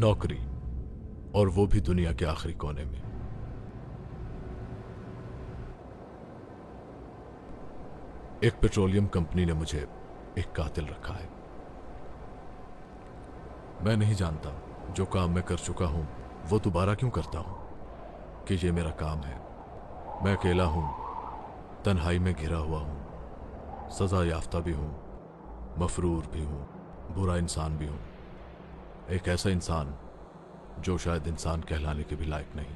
नौकरी और वो भी दुनिया के आखिरी कोने में। एक पेट्रोलियम कंपनी ने मुझे एक कातिल रखा है। मैं नहीं जानता जो काम मैं कर चुका हूँ, वो दोबारा क्यों करता हूँ कि ये मेरा काम है। मैं अकेला हूँ, तन्हाई में घिरा हुआ हूँ सजा याफ्ता भी हूँ, मफरूर भी हूँ, बुरा इंसान भी हूँ। एक ऐसा इंसान जो शायद इंसान कहलाने के भी लायक नहीं।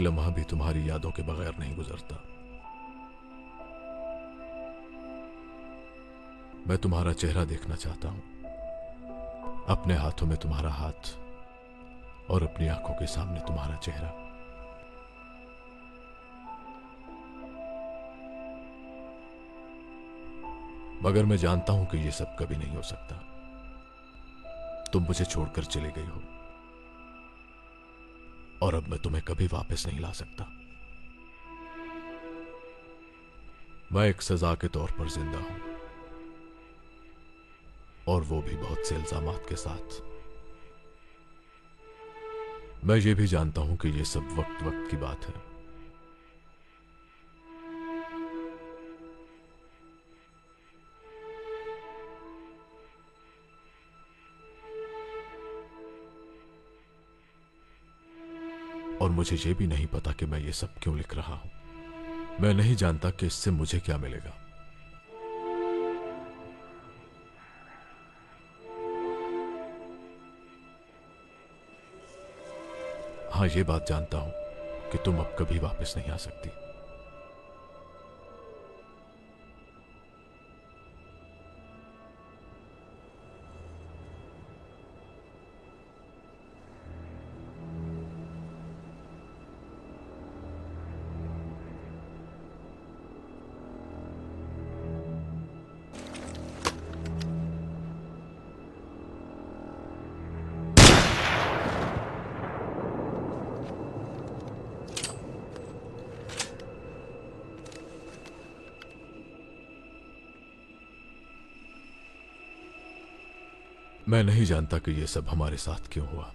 लम्हा भी तुम्हारी यादों के बगैर नहीं गुजरता। मैं तुम्हारा चेहरा देखना चाहता हूँ। अपने हाथों में तुम्हारा हाथ और अपनी आँखों के सामने तुम्हारा चेहरा। मगर मैं जानता हूँ कि यह सब कभी नहीं हो सकता। तुम मुझे छोड़कर चले गई हो। और अब मैं तुम्हें कभी वापस नहीं ला सकता। मैं एक सजा के तौर पर ज़िंदा हूँ। और वो भी बहुत से इल्ज़ाम के साथ। मैं ये भी जानता हूँ कि ये सब वक्त वक्त की बात है। और मुझे यह भी नहीं पता कि मैं ये सब क्यों लिख रहा हूँ। मैं नहीं जानता कि इससे मुझे क्या मिलेगा। हाँ ये बात जानता हूँ कि तुम अब कभी वापस नहीं आ सकती। नहीं जानता कि यह सब हमारे साथ क्यों हुआ।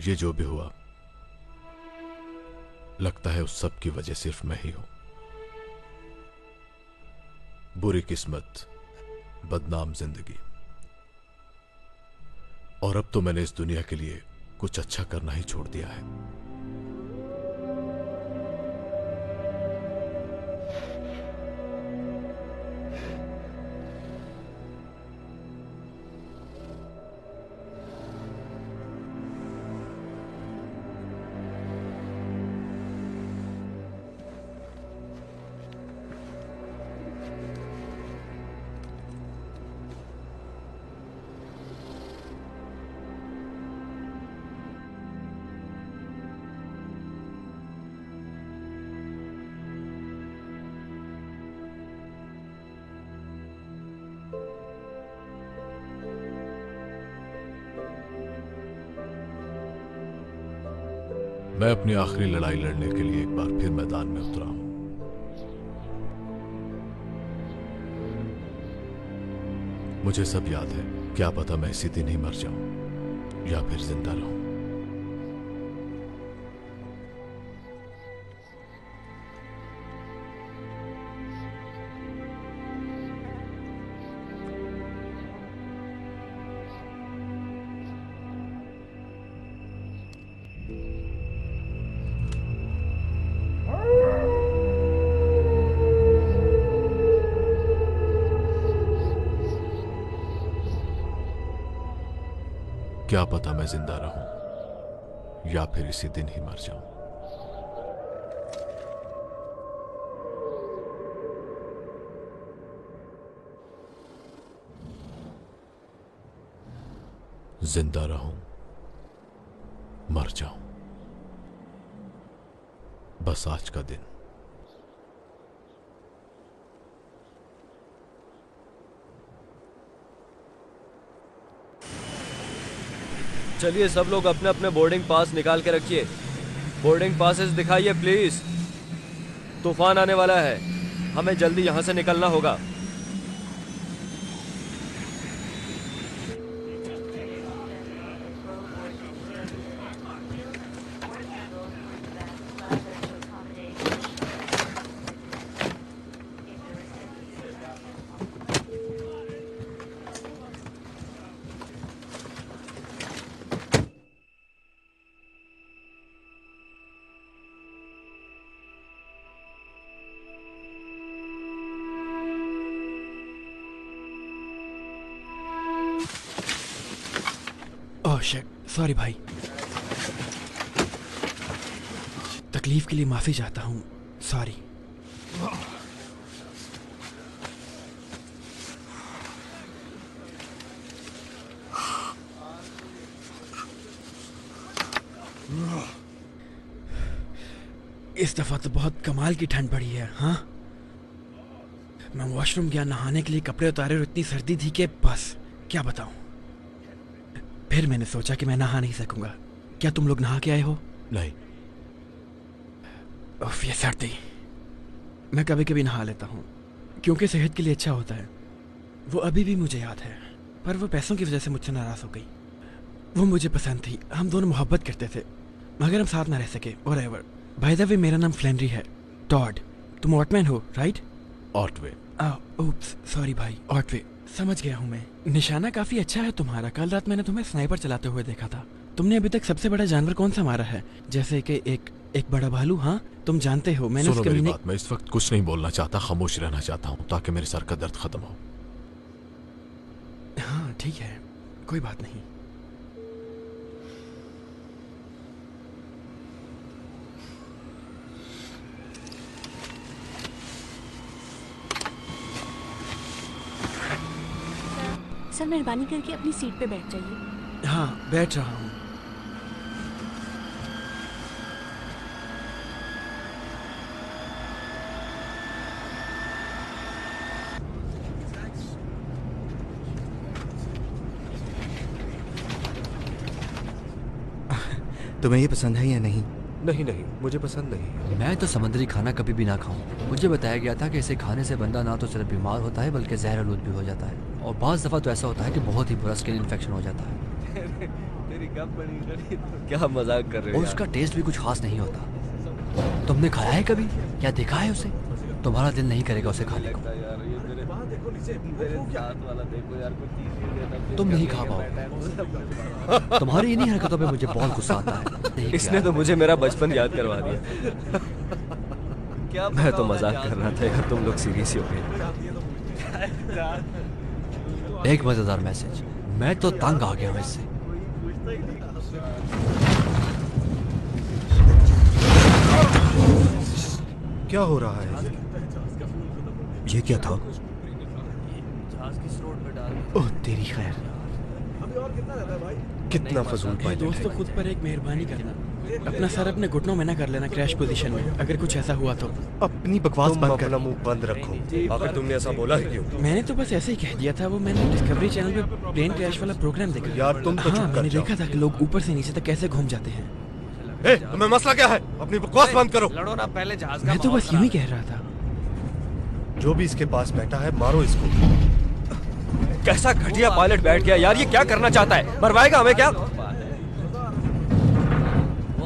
ये जो भी हुआ, लगता है उस सब की वजह सिर्फ़ मैं ही हूँ। बुरी किस्मत, बदनाम ज़िंदगी। और अब तो मैंने इस दुनिया के लिए कुछ अच्छा करना ही छोड़ दिया है। मैं अपनी आखिरी लड़ाई लड़ने के लिए एक बार फिर मैदान में उतरा हूँ। मुझे सब याद है। क्या पता मैं इसी दिन ही मर जाऊँ या फिर ज़िंदा रहूँ। क्या पता मैं ज़िंदा रहूँ, या फिर इसी दिन ही मर जाऊँ। ज़िंदा रहूँ, मर जाऊँ। बस आज का दिन। चलिए सब लोग अपने अपने बोर्डिंग पास निकाल के रखिए। बोर्डिंग पासेस दिखाइए प्लीज़ तूफ़ान आने वाला है। हमें जल्दी यहाँ से निकलना होगा। सॉरी भाई। तकलीफ़ के लिए माफ़ी चाहता हूँ। सॉरी। इस दफ़ा तो बहुत कमाल की ठंड पड़ी है हाँ? मैं वॉशरूम गया नहाने के लिए कपड़े उतारे और इतनी सर्दी थी कि बस, क्या बताऊँ? फिर मैंने सोचा कि मैं नहा नहीं सकूँगा। क्या तुम लोग नहा के आए हो? नहीं। उफ, ये सर्दी। मैं कभी कभी नहा लेता हूँ क्योंकि सेहत के लिए अच्छा होता है। वो अभी भी मुझे याद है पर वो पैसों की वजह से मुझसे नाराज़ हो गई। वो मुझे पसंद थी। हम दोनों मोहब्बत करते थे मगर हम साथ ना रह सके। और एवर द वे मेरा नाम फ्लेंड्री है। टॉड तुम ऑटमैन हो राइट ऑटवे ओप्स सॉरी भाई। ऑटवे समझ गया हूँ मैं। निशाना काफ़ी अच्छा है तुम्हारा। कल रात मैंने तुम्हें स्नाइपर चलाते हुए देखा था। तुमने अभी तक सबसे बड़ा जानवर कौन सा मारा है? जैसे कि एक एक बड़ा भालू हाँ? तुम जानते हो मैंने सुनो मेरी बात मैं इस वक्त कुछ नहीं बोलना चाहता खामोश रहना चाहता हूँ ताकि मेरे सर का दर्द खत्म हो। हाँ ठीक है। कोई बात नहीं। सर मेहरबानी करके अपनी सीट पे बैठ जाइए। हाँ बैठ रहा हूँ। तुम्हें ये पसंद है या नहीं? नहीं नहीं मुझे पसंद नहीं मैं तो समुद्री खाना कभी भी ना खाऊं। मुझे बताया गया था कि इसे खाने से बंदा ना तो सिर्फ़ बीमार होता है बल्कि जहर आलूद भी हो जाता है। और बाज़ दफ़ा तो ऐसा होता है कि बहुत ही बुरा स्किन इन्फेक्शन हो जाता है। तेरी बनी क्या मज़ाक कर रहे और हो उसका टेस्ट भी कुछ खास नहीं होता। तुमने खाया है कभी? या देखा है उसे? तुम्हारा दिल नहीं करेगा उसे खाने को। यार ये मेरे देखो नीचे मेरे साथ वाला देखो यार कोई चीज़ नहीं देता तुम नहीं खा पाओ तुम्हारी इन्हीं हरकतों पे मुझे बहुत गुस्सा आता है। इसने तो मुझे मेरा बचपन याद करवा दिया। क्या मैं तो मज़ाक कर रहा था यार तुम लोग सीरियस ही हो गए। एक मज़ेदार मैसेज। मैं तो तंग आ गया हूँ इससे। क्या हो रहा है? ये क्या था? ओह तेरी खैर। कितना फजूल हे पायलट दोस्तों खुद पर एक मेहरबानी करना अपना सर अपने घुटनों में ना कर लेना क्रैश पोजीशन में। अगर कुछ ऐसा हुआ तो। अपनी बकवास बंद कर। मुँह बंद रखो। आखिर तुमने ऐसा बोला ही क्यों? मैंने तो बस ऐसे ही कह दिया था वो मैंने डिस्कवरी चैनल पे प्लेन क्रैश वाला प्रोग्राम देखा। यार तुम तो हाँ मैंने देखा था कि लोग ऊपर से नीचे तक कैसे घूम जाते हैं। ए, तुम्हें मसला क्या है? अपनी बकवास बंद करो। लड़ो ना पहले जहाज़ मैं तो बस यूँ ही कह रहा था। जो भी इसके पास बैठा है मारो इसको। कैसा घटिया पायलट बैठ गया। यार ये क्या करना चाहता है? मरवाएगा हमें क्या?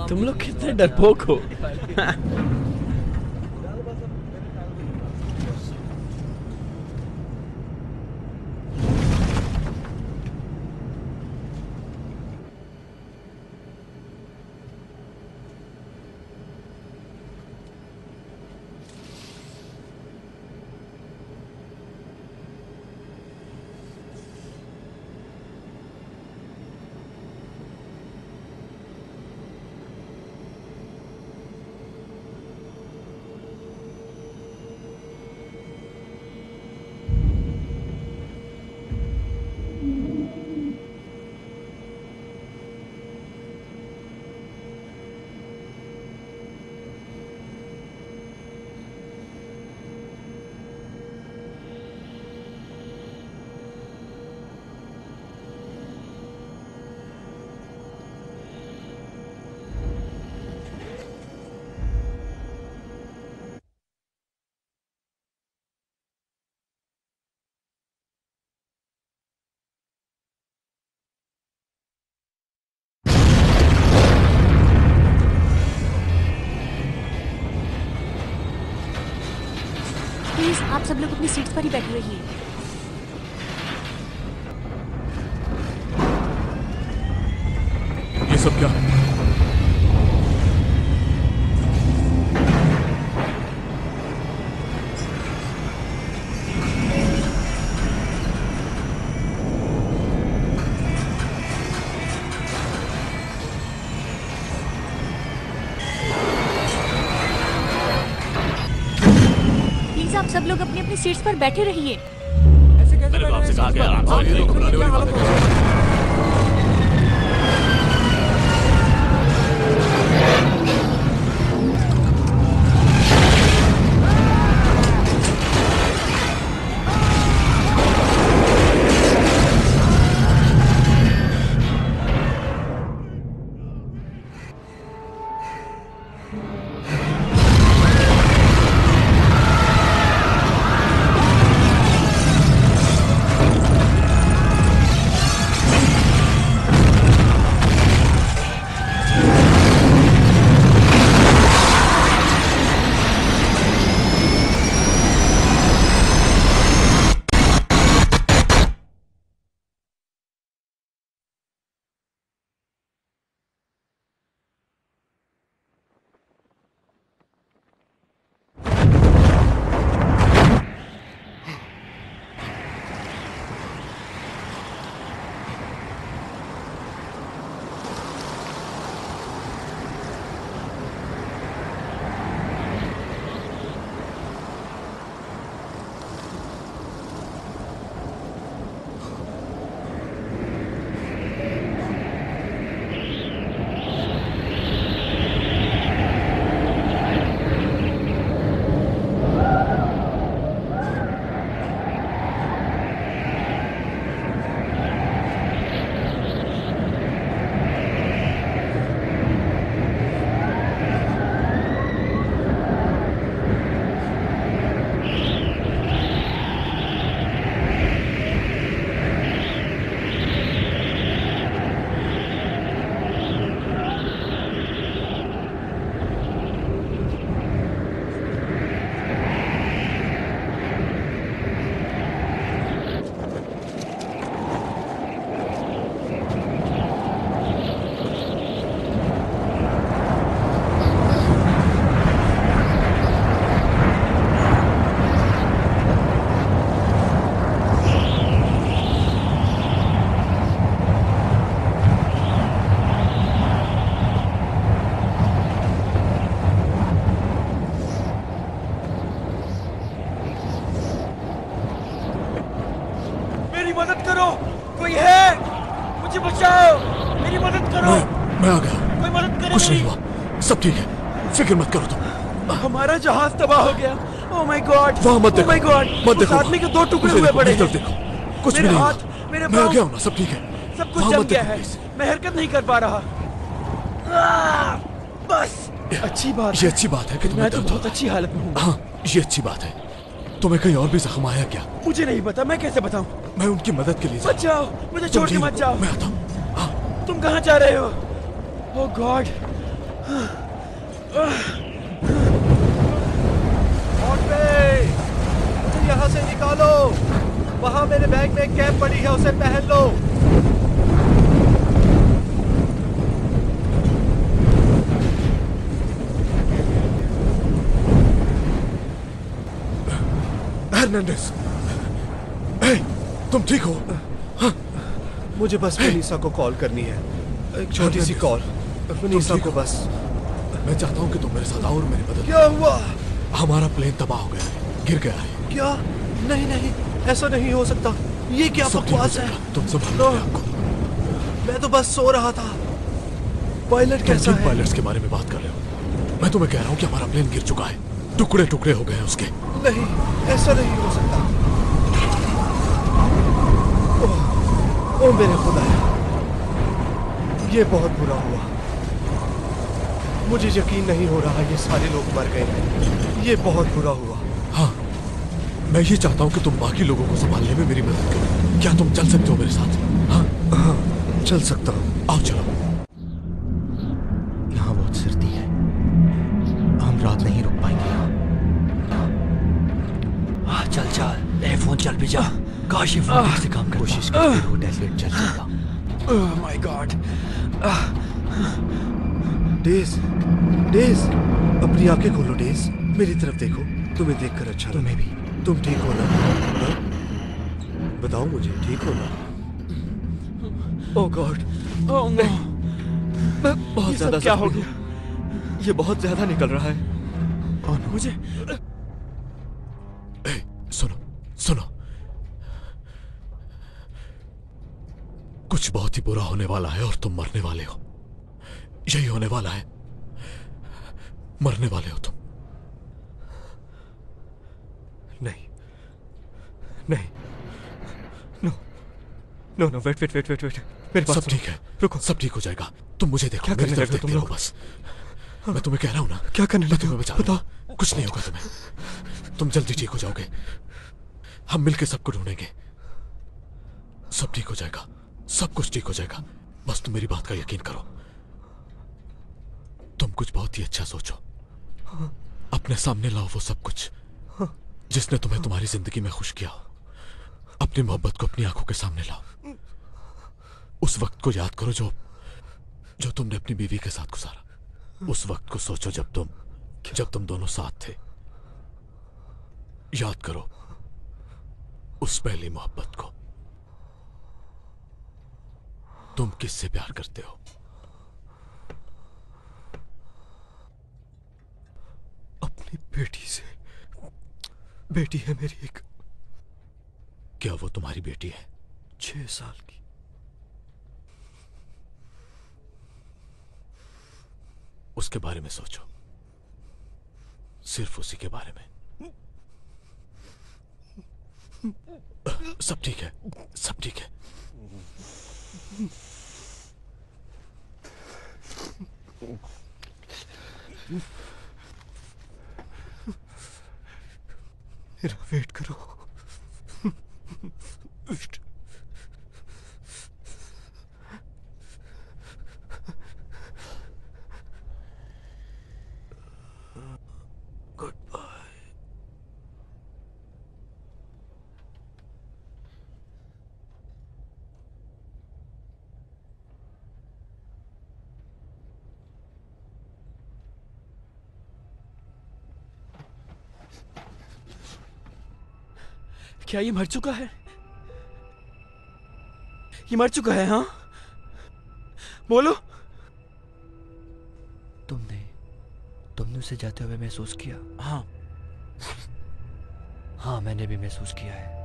तुम लोग कितने डरपोक हो? अपनी सीट्स पर ही बैठी रही रहिए अपनी सीट्स पर बैठे रहिए। मैंने तो आपसे कहा कि आराम से ये तो घबराने वाली बात है। कुछ नहीं हुआ। सब ठीक है। फ़िक्र मत करो तुम। हमारा जहाज़ तबाह हो गया। ओह माय गॉड वहाँ मत देखो। माय गॉड मत देखो। आदमी के दो टुकड़े हुए पड़े हैं। देखो। कुछ भी मेरे हाथ। मेरे मैं आ गया हूँ सब ठीक है। सब कुछ जम गया है। मैं हरकत नहीं कर पा रहा। बस। अच्छी बात ये अच्छी बात है कि मैं तो बहुत अच्छी हालत में हूँ। हाँ ये अच्छी बात है। तुम्हें कहीं और भी जख्म आया क्या? मुझे नहीं पता। मैं कैसे बताऊँ? मैं उनकी मदद के लिए जा- बचाओ। मुझे छोड़ के मत जाओ। मैं आता हूँ। तुम कहाँ जा रहे हो? ओह गॉड मुझे यहाँ से निकालो। वहाँ मेरे बैग में एक कैप पड़ी है उसे पहन लो। तुम ठीक हो? मुझे बस मनीषा को कॉल करनी है। एक छोटी सी कॉल। ठीक को बस। मैं चाहता हूँ कि तुम मेरे साथ आओ और मेरी मदद क्या हुआ? हमारा प्लेन तबाह हो गया है गिर गया है। क्या? नहीं नहीं ऐसा नहीं हो सकता। ये क्या सब बकवास है? तुम आप को। मैं तो बस सो रहा था। पायलट कैसा है? पायलट्स के बारे में बात कर रहे हो मैं तुम्हें कह रहा हूँ कि हमारा प्लेन गिर चुका है। टुकड़े टुकड़े हो गए हैं उसके। नहीं ऐसा नहीं हो सकता। ओह, ओ मेरे खुदा। ये बहुत बुरा हुआ। मुझे यकीन नहीं हो रहा ये सारे लोग मर गए हैं। ये बहुत बुरा हुआ। हाँ मैं ये चाहता हूँ कि तुम बाकी लोगों को संभालने में मेरी मदद करो। क्या तुम चल सकते हो मेरे साथ? हाँ? हाँ चल सकता हूँ। आओ चलो। यहाँ बहुत सर्दी है। हम रात नहीं रुक पाएँगे यहाँ। अच्छा ए फ़ोन चल भी जा। काश ये फ़ोन से काम कर कोशिश कर चल जाएगा ओह माय गॉड। डेज़ डेज़। अपनी आँखें खोलो डेज़। मेरी तरफ़ देखो। तुम्हें देखकर अच्छा तुम्हें भी। तुम ठीक हो ना? हाँ? बताओ मुझे ठीक हो ना? ओह गॉड ओह नो मैं बहुत ज़्यादा क्या हो हूँ। ये बहुत ज़्यादा निकल रहा है। मुझे ए, सुनो सुनो। कुछ बहुत ही बुरा होने वाला है और तुम मरने वाले हो। यही होने वाला है। मरने वाले हो तुम। नहीं। नहीं। No no no wait wait wait wait wait मेरे पास सब ठीक है। रुको। सब ठीक हो जाएगा। तुम मुझे देखो। क्या करने लगे तुम लोग? बस। मैं तुम्हें कह रहा हूँ ना। क्या करने लगे तुम्हें बचा बताओ कुछ नहीं होगा तुम्हें। तुम जल्दी ठीक हो जाओगे। हम मिलके सबको ढूंढेंगे। सब ठीक हो जाएगा। सब कुछ ठीक हो जाएगा। बस तुम मेरी बात का यकीन करो। तुम कुछ बहुत ही अच्छा सोचो। अपने सामने लाओ वो सब कुछ, जिसने तुम्हें तुम्हारी ज़िंदगी में खुश किया अपनी मोहब्बत को अपनी आँखों के सामने लाओ। उस वक्त को याद करो जो जो तुमने अपनी बीवी के साथ गुजारा। उस वक्त को सोचो जब तुम जब तुम दोनों साथ थे। याद करो उस पहली मोहब्बत को। तुम किससे प्यार करते हो? अपनी बेटी से। बेटी है मेरी एक। क्या वो तुम्हारी बेटी है? छह साल की। उसके बारे में सोचो। सिर्फ़ उसी के बारे में। सब ठीक है सब ठीक है। मेरा वेट करो वेट गुड बाय क्या ये मर चुका है? ये मर चुका है हाँ? बोलो। तुमने तुमने उसे जाते हुए महसूस किया? हाँ। हाँ मैंने भी महसूस किया है।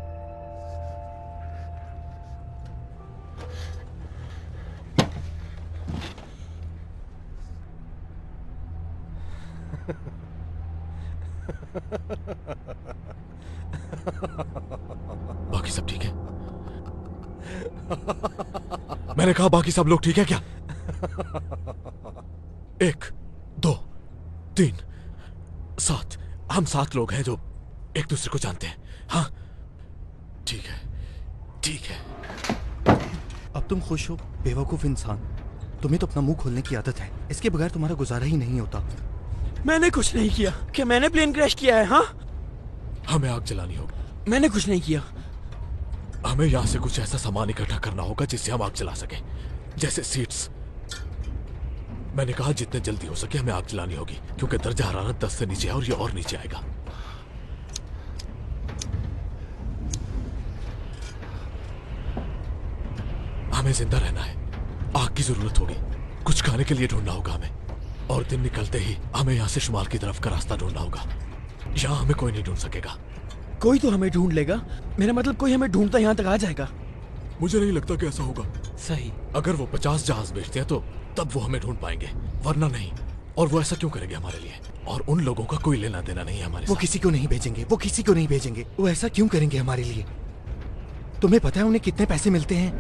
मैंने कहा बाकी सब लोग ठीक है क्या? एक दो तीन सात। हम सात लोग हैं जो एक दूसरे को जानते हैं। हाँ। ठीक है। ठीक है। अब तुम खुश हो? बेवकूफ़ इंसान। तुम्हें तो अपना मुँह खोलने की आदत है। इसके बगैर तुम्हारा गुजारा ही नहीं होता। मैंने कुछ नहीं किया। क्या मैंने प्लेन क्रैश किया है हाँ? हमें आग जलानी होगी। मैंने कुछ नहीं किया। हमें यहाँ से कुछ ऐसा सामान इकट्ठा करना होगा जिससे हम आग जला सके। जैसे सीट्स मैंने कहा, जितने जल्दी हो सके हमें आग जलानी होगी, क्योंकि दर्जा हरारत दस से नीचे है और ये और नीचे आएगा। हमें ज़िंदा रहना है। आग की ज़रूरत होगी। कुछ खाने के लिए ढूंढना होगा हमें। और दिन निकलते ही हमें यहाँ से शुमाल की तरफ़ का रास्ता ढूंढना होगा। यहाँ हमें कोई नहीं ढूंढ सकेगा। कोई तो हमें ढूंढ लेगा। मेरा मतलब कोई हमें ढूंढता यहाँ तक आ जाएगा। मुझे नहीं लगता कि ऐसा होगा। सही। अगर वो पचास जहाज़ बेचते हैं तो तब वो हमें ढूंढ पाएँगे वरना नहीं। और वो ऐसा क्यों करेंगे हमारे लिए? और उन लोगों का कोई लेना देना नहीं है हमारे वो साथ। किसी को नहीं भेजेंगे वो किसी को नहीं भेजेंगे। वो ऐसा क्यों करेंगे हमारे लिए? तुम्हें पता है उन्हें कितने पैसे मिलते हैं?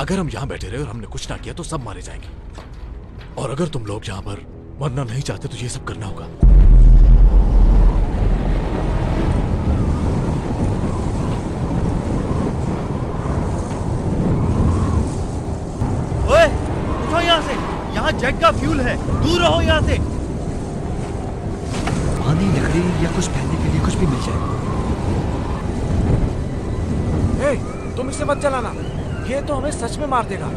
अगर हम यहाँ बैठे रहे और हमने कुछ ना किया तो सब मारे जाएँगे। और अगर तुम लोग यहाँ पर मरना नहीं चाहते तो ये सब करना होगा ओए उठो यहाँ से यहाँ जेट का फ्यूल है। दूर रहो यहाँ से। पानी लकड़ी या कुछ पहनने के लिए कुछ भी मिल जाए। ए, तुम इसे मत चलाना। ये तो हमें सच में मार देगा।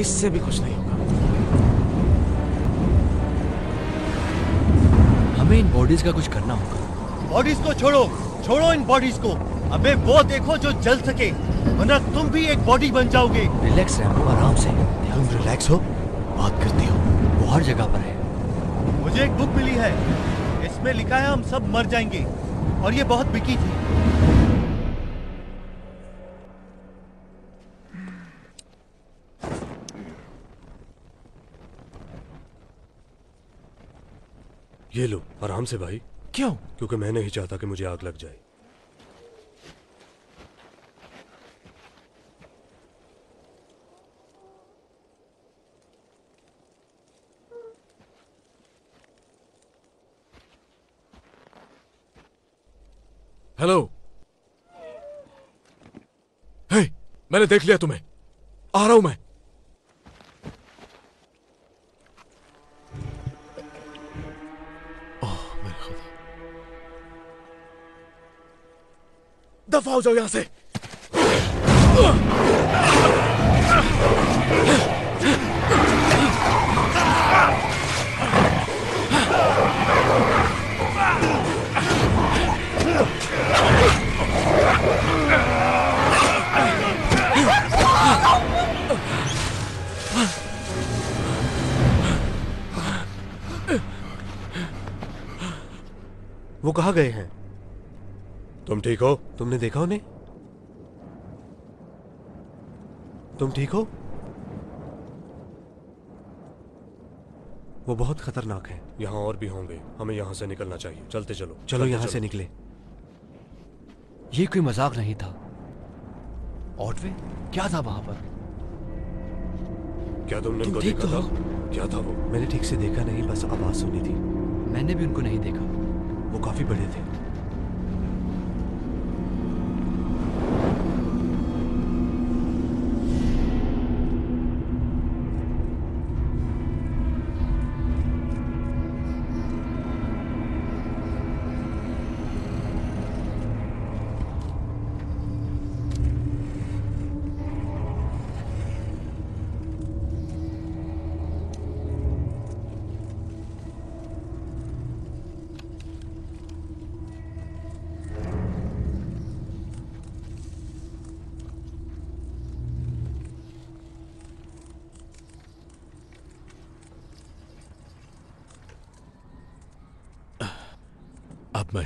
इससे भी कुछ नहीं होगा। हमें इन बॉडीज का कुछ करना होगा। बॉडीज को छोड़ो। छोड़ो इन बॉडीज को। अबे वो देखो जो जल सके। वरना तुम भी एक बॉडी बन जाओगे। रिलैक्स रैम्बो आराम से। तुम रिलैक्स हो। बात करते हो? वो हर जगह पर है। मुझे एक बुक मिली है। इसमें लिखा है हम सब मर जाएँगे। और ये बहुत बिकी थी। ये लो आराम से भाई। क्यों? क्योंकि मैं नहीं चाहता कि मुझे आग लग जाए। हेलो हे मैंने देख लिया तुम्हें। आ रहा हूँ मैं। दफ़ा हो जाओ यहाँ से। वो कहाँ गए हैं? तुम ठीक हो? तुमने देखा उन्हें? तुम ठीक हो? वो बहुत खतरनाक है। यहाँ और भी होंगे। हमें यहाँ से निकलना चाहिए। चलते चलो। चलो यहाँ से निकले। ये कोई मज़ाक नहीं था। ऑटवे क्या था वहाँ पर? क्या तुमने तुम उनको देखा तो था? क्या था वो? मैंने ठीक से देखा नहीं बस आवाज़ सुनी थी। मैंने भी उनको नहीं देखा। वो काफ़ी बड़े थे।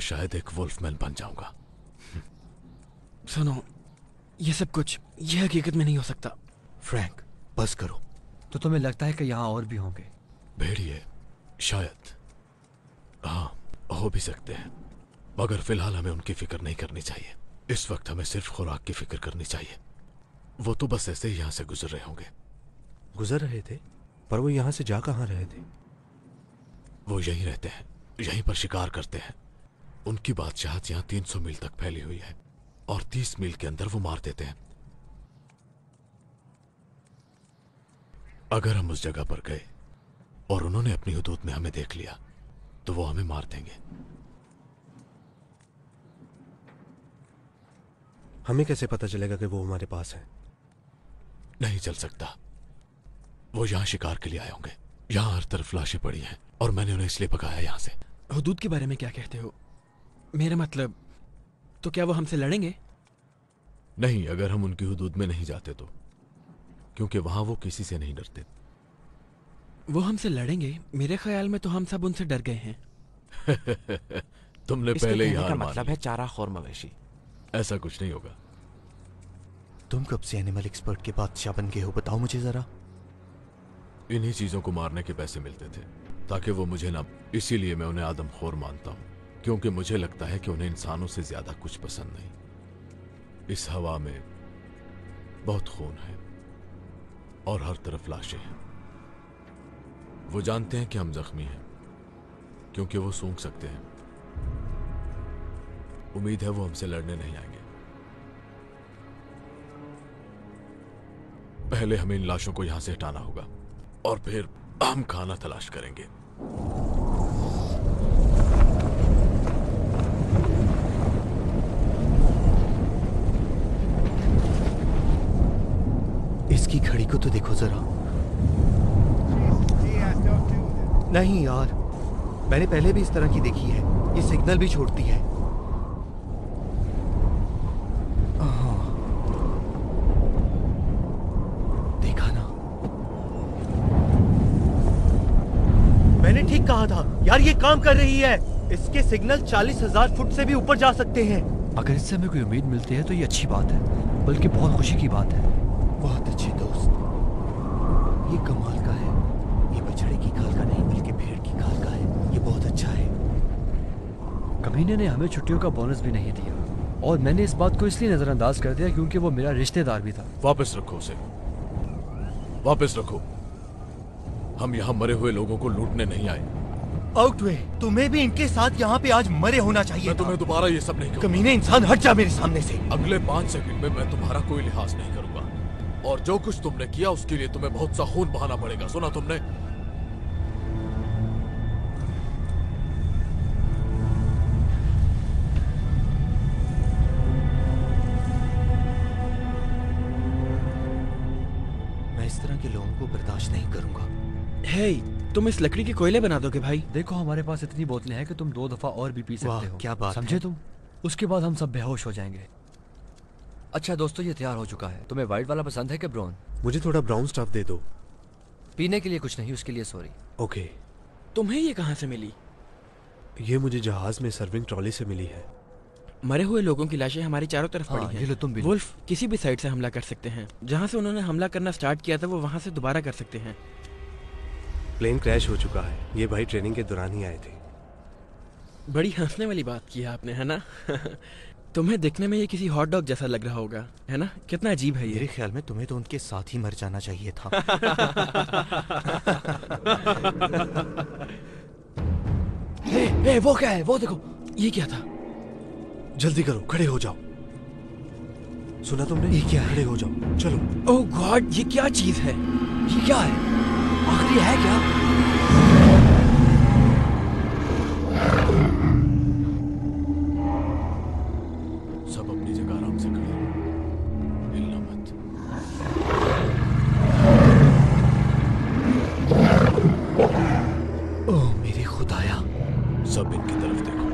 शायद एक वुल्फमैन बन जाऊँगा। सुनो ये सब कुछ ये हकीकत में नहीं हो सकता। फ्रैंक बस करो। तो तुम्हें लगता है कि यहाँ और भी होंगे? भेड़िए शायद। हाँ हो भी सकते हैं। मगर फ़िलहाल हमें उनकी फ़िक्र नहीं करनी चाहिए। इस वक्त हमें सिर्फ़ खुराक की फ़िक्र करनी चाहिए। वो तो बस ऐसे ही यहाँ से गुजर रहे होंगे। गुजर रहे थे? पर वो यहाँ से जा कहाँ रहे थे? वो यहीं रहते हैं यहीं पर शिकार करते हैं। उनकी बादशाहत यहाँ 300 मील तक फैली हुई है और 30 मील के अंदर वो मार देते हैं। अगर हम उस जगह पर गए और उन्होंने अपनी हदूद में हमें देख लिया तो वो हमें मार देंगे। हमें कैसे पता चलेगा कि वो हमारे पास है? नहीं चल सकता। वो यहाँ शिकार के लिए आए होंगे। यहाँ हर तरफ़ लाशें पड़ी हैं और मैंने उन्हें इसलिए पकाया यहाँ से। हदूद के बारे में क्या कहते हो? मेरा मतलब तो क्या वो हमसे लड़ेंगे? नहीं अगर हम उनकी हदूद में नहीं जाते तो। क्योंकि वहाँ वो किसी से नहीं डरते। वो हमसे लड़ेंगे? मेरे ख्याल में तो हम सब उनसे डर गए हैं। तुमने पहले ही हार मतलब है चारा खोर मवेशी। ऐसा कुछ नहीं होगा। तुम कब से एनिमल एक्सपर्ट के बादशाह बन गए हो बताओ मुझे जरा। इन्हीं चीज़ों को मारने के पैसे मिलते थे ताकि वो मुझे ना इसीलिए मैं उन्हें आदम आदमखोर मानता हूँ। क्योंकि मुझे लगता है कि उन्हें इंसानों से ज़्यादा कुछ पसंद नहीं। इस हवा में बहुत खून है और हर तरफ़ लाशें हैं। वो जानते हैं कि हम जख्मी हैं, क्योंकि वो सूंघ सकते हैं। उम्मीद है वो हमसे लड़ने नहीं आएँगे। पहले हमें इन लाशों को यहाँ से हटाना होगा और फिर हम खाना तलाश करेंगे। को तो देखो जरा। नहीं यार मैंने पहले भी इस तरह की देखी है। ये सिग्नल भी छोड़ती है। हाँ। देखा ना। मैंने ठीक कहा था यार ये काम कर रही है। इसके सिग्नल चालीस हज़ार फुट से भी ऊपर जा सकते हैं। अगर इससे हमें कोई उम्मीद मिलती है तो ये अच्छी बात है बल्कि बहुत खुशी की बात है। बहुत अच्छी दोस्त ये कमाल का है। ये बछड़े की खाल का नहीं बल्कि भेड़ की खाल का है। ये बहुत अच्छा है। कमीने ने हमें छुट्टियों का बोनस भी नहीं दिया। और मैंने इस बात को इसलिए नज़रअंदाज कर दिया क्योंकि वो मेरा रिश्तेदार भी था। वापस रखो उसे। वापस रखो। हम यहाँ मरे हुए लोगों को लूटने नहीं आए। आउटवे तुम्हें भी इनके साथ यहाँ पे आज मरे होना चाहिए मैं तुम्हें दोबारा ये सब नहीं कमीने इंसान हट जा मेरे सामने से। अगले पाँच सेकंड में मैं तुम्हारा कोई लिहाज नहीं करूँगा। और जो कुछ तुमने किया उसके लिए तुम्हें बहुत सा खून बहाना पड़ेगा। सुना तुमने? मैं इस तरह के लोगों को बर्दाश्त नहीं करूँगा। हे तुम इस लकड़ी के कोयले बना दोगे भाई? देखो हमारे पास इतनी बोतलें हैं कि तुम दो दफ़ा और भी पी सकते हो। क्या बात समझे तुम? उसके बाद हम सब बेहोश हो जाएँगे। अच्छा दोस्तों ये तैयार हो चुका है। तुम्हें व्हाइट वाला पसंद है कि ब्राउन मुझे थोड़ा ब्राउन स्टफ़ दे दो। पीने के लिए कुछ नहीं उसके लिए सॉरी ओके तुम्हें ये कहाँ से मिली? ये मुझे जहाज़ में सर्विंग ट्रॉली से मिली है। मरे हुए लोगों की लाशें हमारी चारों तरफ़ हाँ, पड़ी हैं लो तुम भी वुल्फ किसी भी साइड से हमला कर सकते हैं। जहाँ से उन्होंने हमला करना स्टार्ट किया था वो वहाँ से दोबारा कर सकते हैं। प्लेन क्रैश हो चुका है। ये भाई ट्रेनिंग के दौरान ही आए थे। बड़ी हंसने वाली बात की है आपने है ना? तुम्हें देखने में ये किसी हॉट डॉग जैसा लग रहा होगा है ना? कितना अजीब है मेरे ख्याल में तुम्हें तो उनके साथ ही मर जाना चाहिए था। ए, ए, वो क्या है? वो देखो ये क्या था? जल्दी करो खड़े हो जाओ। सुना तुमने? ये क्या है? खड़े हो जाओ चलो। ओह गॉड ये क्या चीज़ है? ये क्या है? आखिरी है क्या सब अपनी जगह आराम से खड़े रहो हिलना मत ओह मेरे खुदाया सब इनकी तरफ़ देखो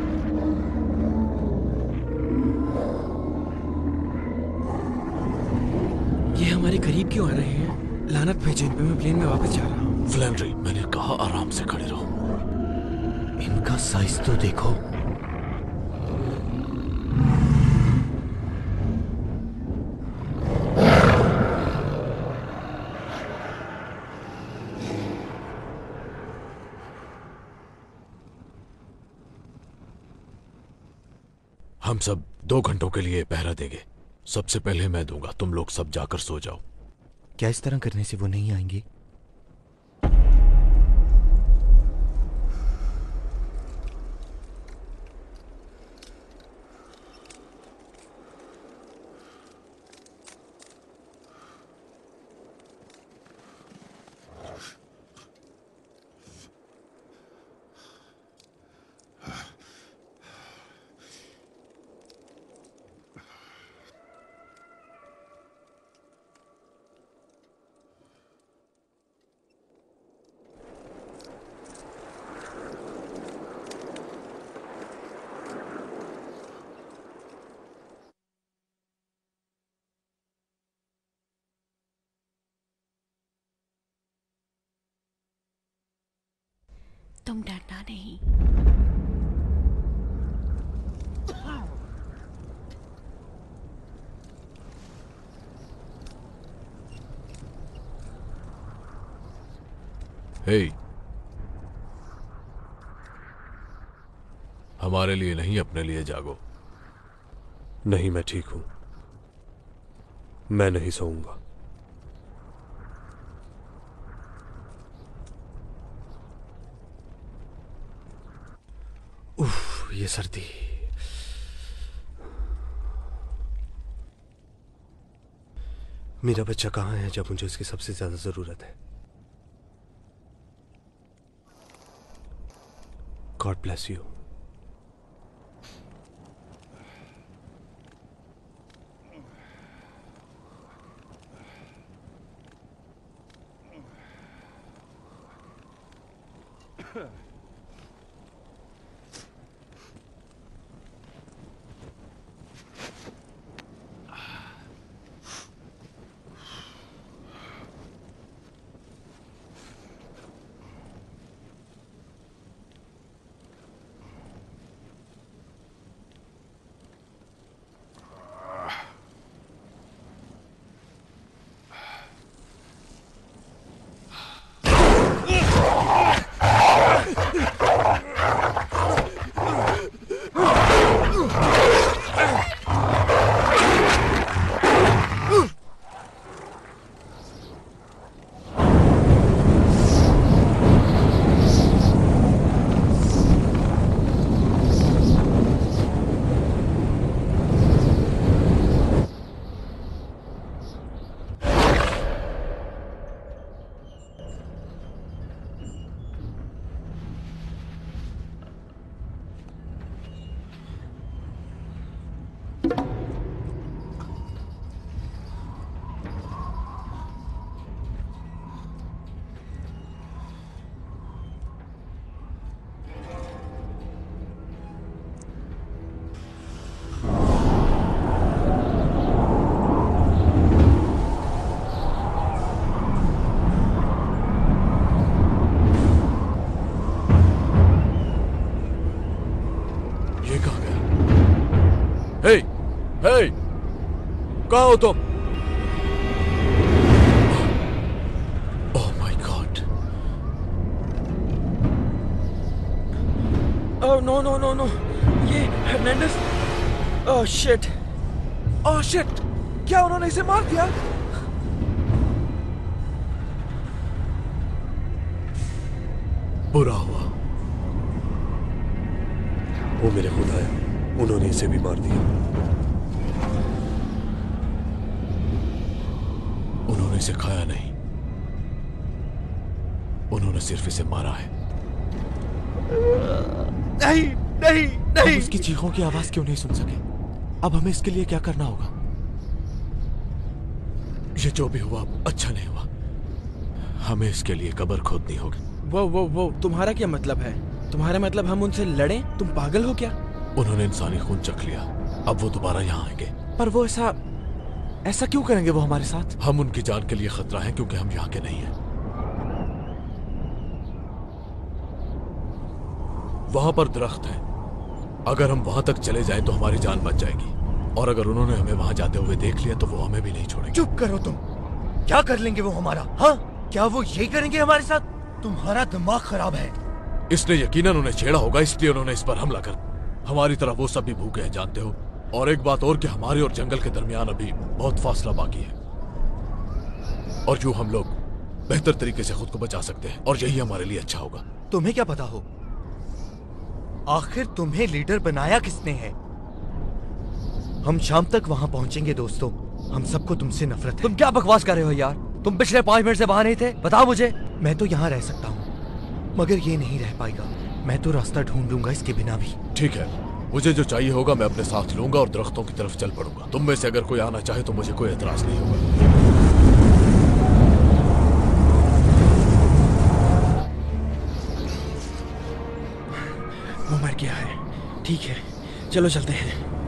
ये हमारे करीब क्यों आ रहे हैं लानत भेजो इन पे मैं प्लेन में वापस जा रहा हूँ फ्लैंड्री मैंने कहा आराम से खड़े रहो इनका साइज़ तो देखो हम सब दो घंटों के लिए पहरा देंगे। सबसे पहले मैं दूँगा। तुम लोग सब जाकर सो जाओ। क्या इस तरह करने से वो नहीं आएँगे तुम डरना नहीं हे हमारे लिए नहीं, अपने लिए जागो। नहीं, मैं ठीक हूँ। मैं नहीं सोऊँगा। उफ, ये सर्दी। मेरा बच्चा कहाँ है जब मुझे उसकी सबसे ज़्यादा ज़रूरत है? गॉड ब्लेस यू 哼 हो oh no no no no ये Hernandez oh shit oh shit क्या उन्होंने इसे मार दिया? बुरा हुआ। वो मेरे खुदा है। उन्होंने इसे भी मार सिर्फ़ इसे मारा है। नहीं नहीं नहीं। उसकी चीखों की आवाज़ क्यों नहीं सुन सके? अब हमें इसके लिए क्या करना होगा? ये जो भी हुआ अच्छा नहीं हुआ। हमें इसके लिए कब्र खोदनी होगी। वो वो वो तुम्हारा क्या मतलब है? तुम्हारा मतलब हम उनसे लड़ें? तुम पागल हो क्या? उन्होंने इंसानी खून चख लिया। अब वो दोबारा यहाँ आएँगे। पर वो ऐसा ऐसा क्यों करेंगे वो हमारे साथ? हम उनकी जान के लिए खतरा है क्योंकि हम यहाँ के नहीं हैं। वहाँ पर दरख्त है। अगर हम वहाँ तक चले जाएँ तो हमारी जान बच जाएगी। और अगर उन्होंने हमें वहाँ जाते हुए देख लिया तो वो हमें भी नहीं छोड़ेंगे। चुप करो तुम। क्या कर लेंगे वो हमारा हाँ? क्या वो यही करेंगे हमारे साथ? तुम्हारा दिमाग खराब है। इसने यकीनन उन्हें छेड़ा होगा इसलिए उन्होंने इस पर हमला कर हमारी तरफ़ वो सब भी भूखे हैं जानते हो? और एक बात और कि हमारे और जंगल के दरमियान अभी बहुत फासला बाकी है। और यूँ हम लोग बेहतर तरीके से खुद को बचा सकते हैं और यही हमारे लिए अच्छा होगा। तुम्हें क्या पता हो आखिर तुम्हें लीडर बनाया किसने है? हम शाम तक वहाँ पहुँचेंगे दोस्तों। हम सबको तुमसे नफरत है। तुम क्या बकवास कर रहे हो यार? तुम पिछले पाँच मिनट से वहाँ नहीं थे? बताओ मुझे। मैं तो यहाँ रह सकता हूँ मगर ये नहीं रह पाएगा। मैं तो रास्ता ढूंढ लूँगा इसके बिना भी। ठीक है। मुझे जो चाहिए होगा मैं अपने साथ लूँगा और दरख्तों की तरफ़ चल पड़ूँगा। तुम में से अगर कोई आना चाहे तो मुझे कोई एतराज़ नहीं होगा। ठीक है। चलो चलते हैं।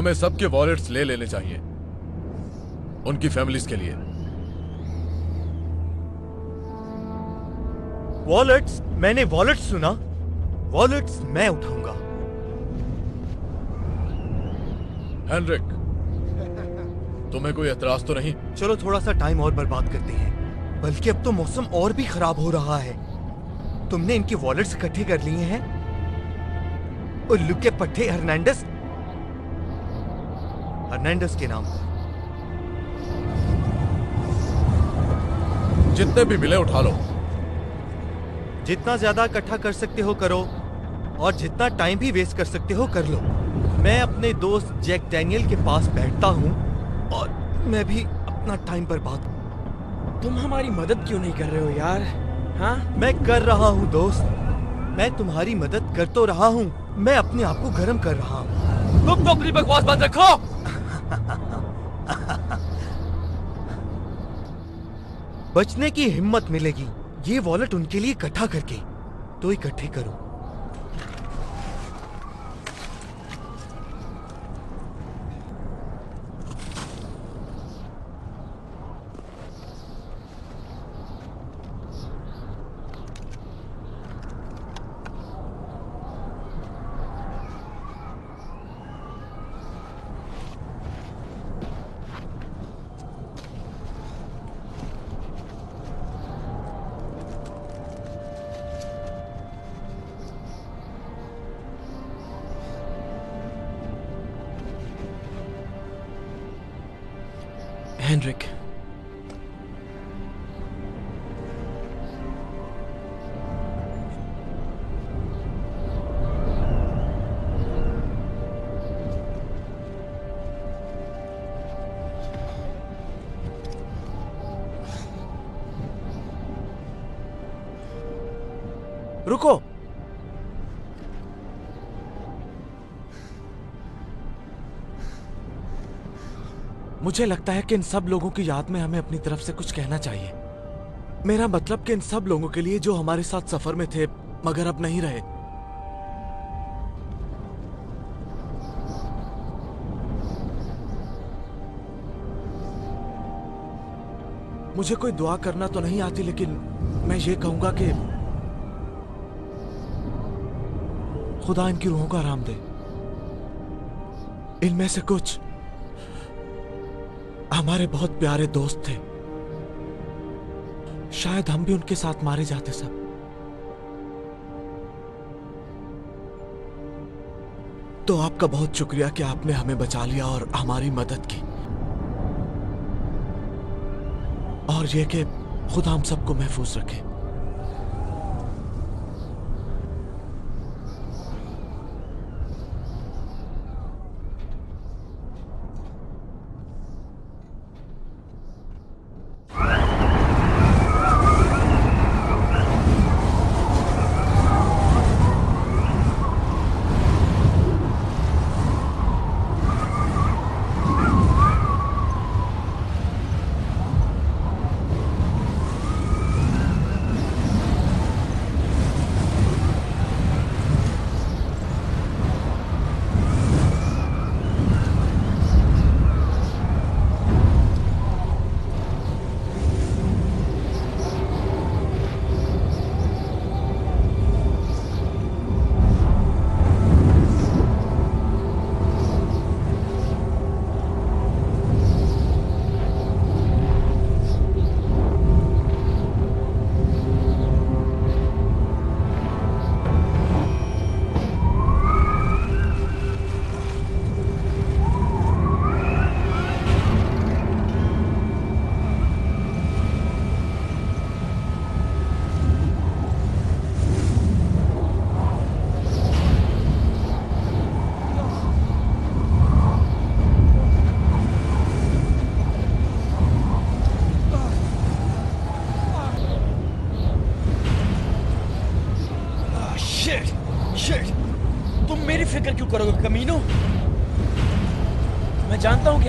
हमें सबके वॉलेट्स ले लेने चाहिए। उनकी फैमिलीज़ के लिए। वॉलेट्स मैंने वॉलेट्स सुना। वॉलेट्स मैं उठाऊँगा। हेनरिक तुम्हें कोई एतराज़ तो नहीं? चलो थोड़ा सा टाइम और बर्बाद करते हैं। बल्कि अब तो मौसम और भी खराब हो रहा है। तुमने इनके वॉलेट्स इकट्ठे कर लिए हैं? और लुके पट्टे हर्नांडस हर्नांडस के नाम। पर जितने भी मिले उठा लो। जितना ज़्यादा इकट्ठा कर सकते हो करो और जितना टाइम भी वेस्ट कर सकते हो कर लो। मैं अपने दोस्त जैक डैनियल के पास बैठता हूँ और मैं भी अपना टाइम पर बर्बाद तुम हमारी मदद क्यों नहीं कर रहे हो यार? हाँ? मैं कर रहा हूँ दोस्त। मैं तुम्हारी मदद कर तो रहा हूँ। मैं अपने आप को गर्म कर रहा हूँ। तुम तो अपनी बकवास बंद रखो! बचने की हिम्मत मिलेगी। ये वॉलेट उनके लिए इकट्ठा करके। तो इकट्ठे करो। हेनरिक मुझे लगता है कि इन सब लोगों की याद में हमें अपनी तरफ़ से कुछ कहना चाहिए। मेरा मतलब कि इन सब लोगों के लिए जो हमारे साथ सफ़र में थे, मगर अब नहीं रहे। मुझे कोई दुआ करना तो नहीं आती, लेकिन मैं ये कहूँगा कि खुदा इनकी रूहों को आराम दे। इनमें से कुछ हमारे बहुत प्यारे दोस्त थे। शायद हम भी उनके साथ मारे जाते सब तो आपका बहुत शुक्रिया कि आपने हमें बचा लिया और हमारी मदद की। और यह कि खुद हम सबको महफूज रखे।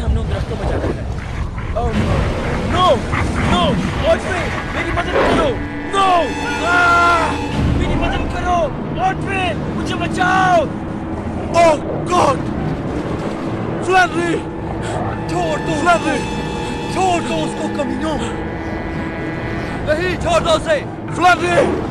हमने उन दरख्तों में जाना है Oh, no! No! No! मेरी मदद करो नो मेरी मदद करो ऑटवे मुझे बचाओ ओह गॉड फ्लैनरी छोड़ दो फ्लैनरी छोड़ दो उसको कमीनो नहीं छोड़ दो उसे फ्लैनरी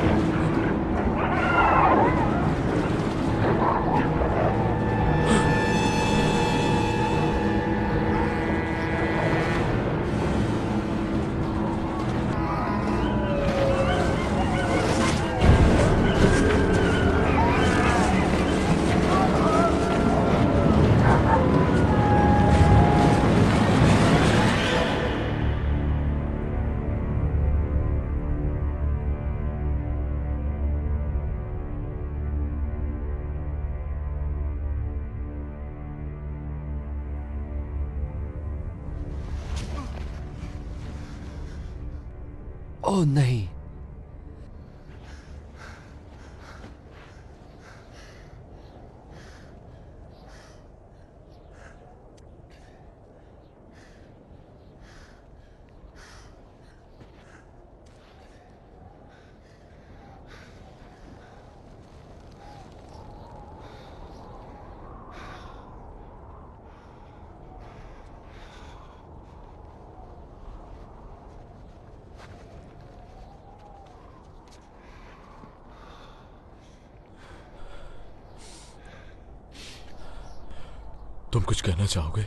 जाओगे?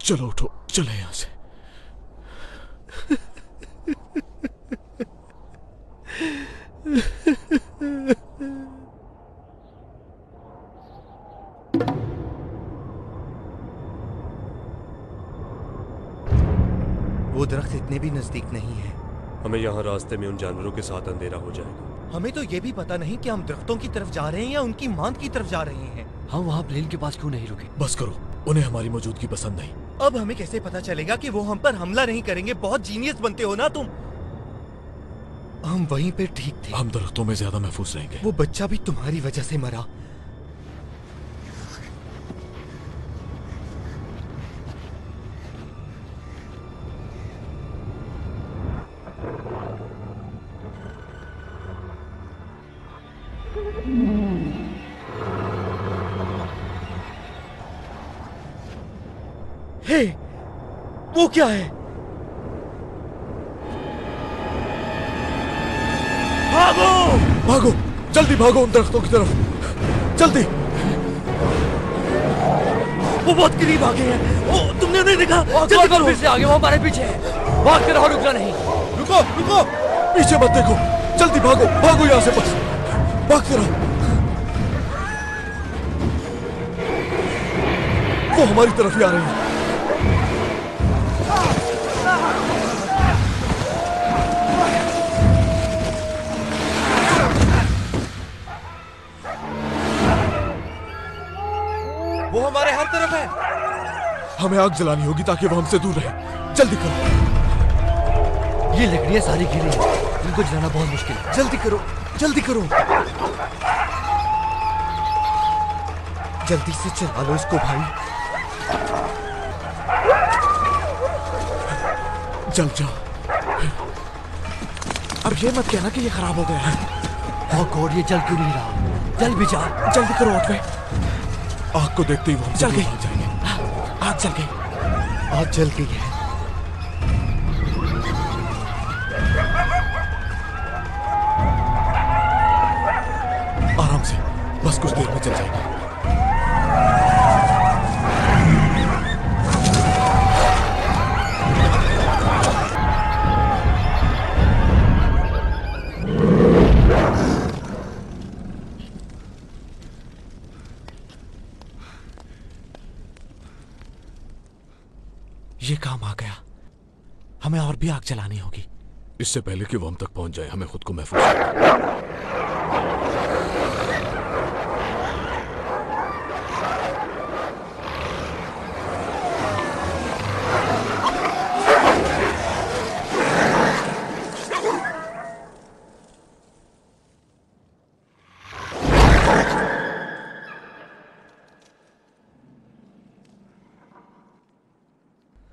चलो उठो चले यहाँ से। वो दरख्त इतने भी नज़दीक नहीं है। हमें यहाँ रास्ते में उन जानवरों के साथ अंधेरा हो जाएगा। हमें तो ये भी पता नहीं कि हम दरख्तों की तरफ़ जा रहे हैं या उनकी मांद की तरफ़ जा रहे हैं। हम वहाँ प्लेन के पास क्यों नहीं रुके? बस करो उन्हें हमारी मौजूदगी पसंद नहीं। अब हमें कैसे पता चलेगा कि वो हम पर हमला नहीं करेंगे? बहुत जीनियस बनते हो ना तुम। हम वहीं पे ठीक थे। हम दरख्तों में ज़्यादा महफूज रहेंगे। वो बच्चा भी तुम्हारी वजह से मरा। क्या है? भागो! भागो! जल्दी भागो उन दरख्तों की तरफ़। जल्दी। वो बहुत करीब आ गए हैं। ओ तुमने उन्हें देखा? जल्दी जल्दी करो फिर से आगे वो हमारे पीछे है। भागते रहो रुकना नहीं। रुको रुको। पीछे मत देखो। जल्दी भागो। भागो यहाँ से बस। भागते रहो वो हमारी तरफ़ ही आ रही है। हमें आग जलानी होगी ताकि वो हमसे दूर रहे। जल्दी करो। ये लकड़ियाँ सारी गिरी हैं। इनको जलाना बहुत मुश्किल है। जल्दी करो। जल्दी करो। जल्दी से चला लो इसको भाई। जल जा अब ये मत कहना कि ये खराब हो गया है। और गॉड ये जल क्यों नहीं रहा? जल भी जा। जल्दी करो आग को देखते ही वो चल दूर गई। जल गई आज जल्दी है इससे पहले कि वो हम तक पहुँच जाए हमें खुद को महफूज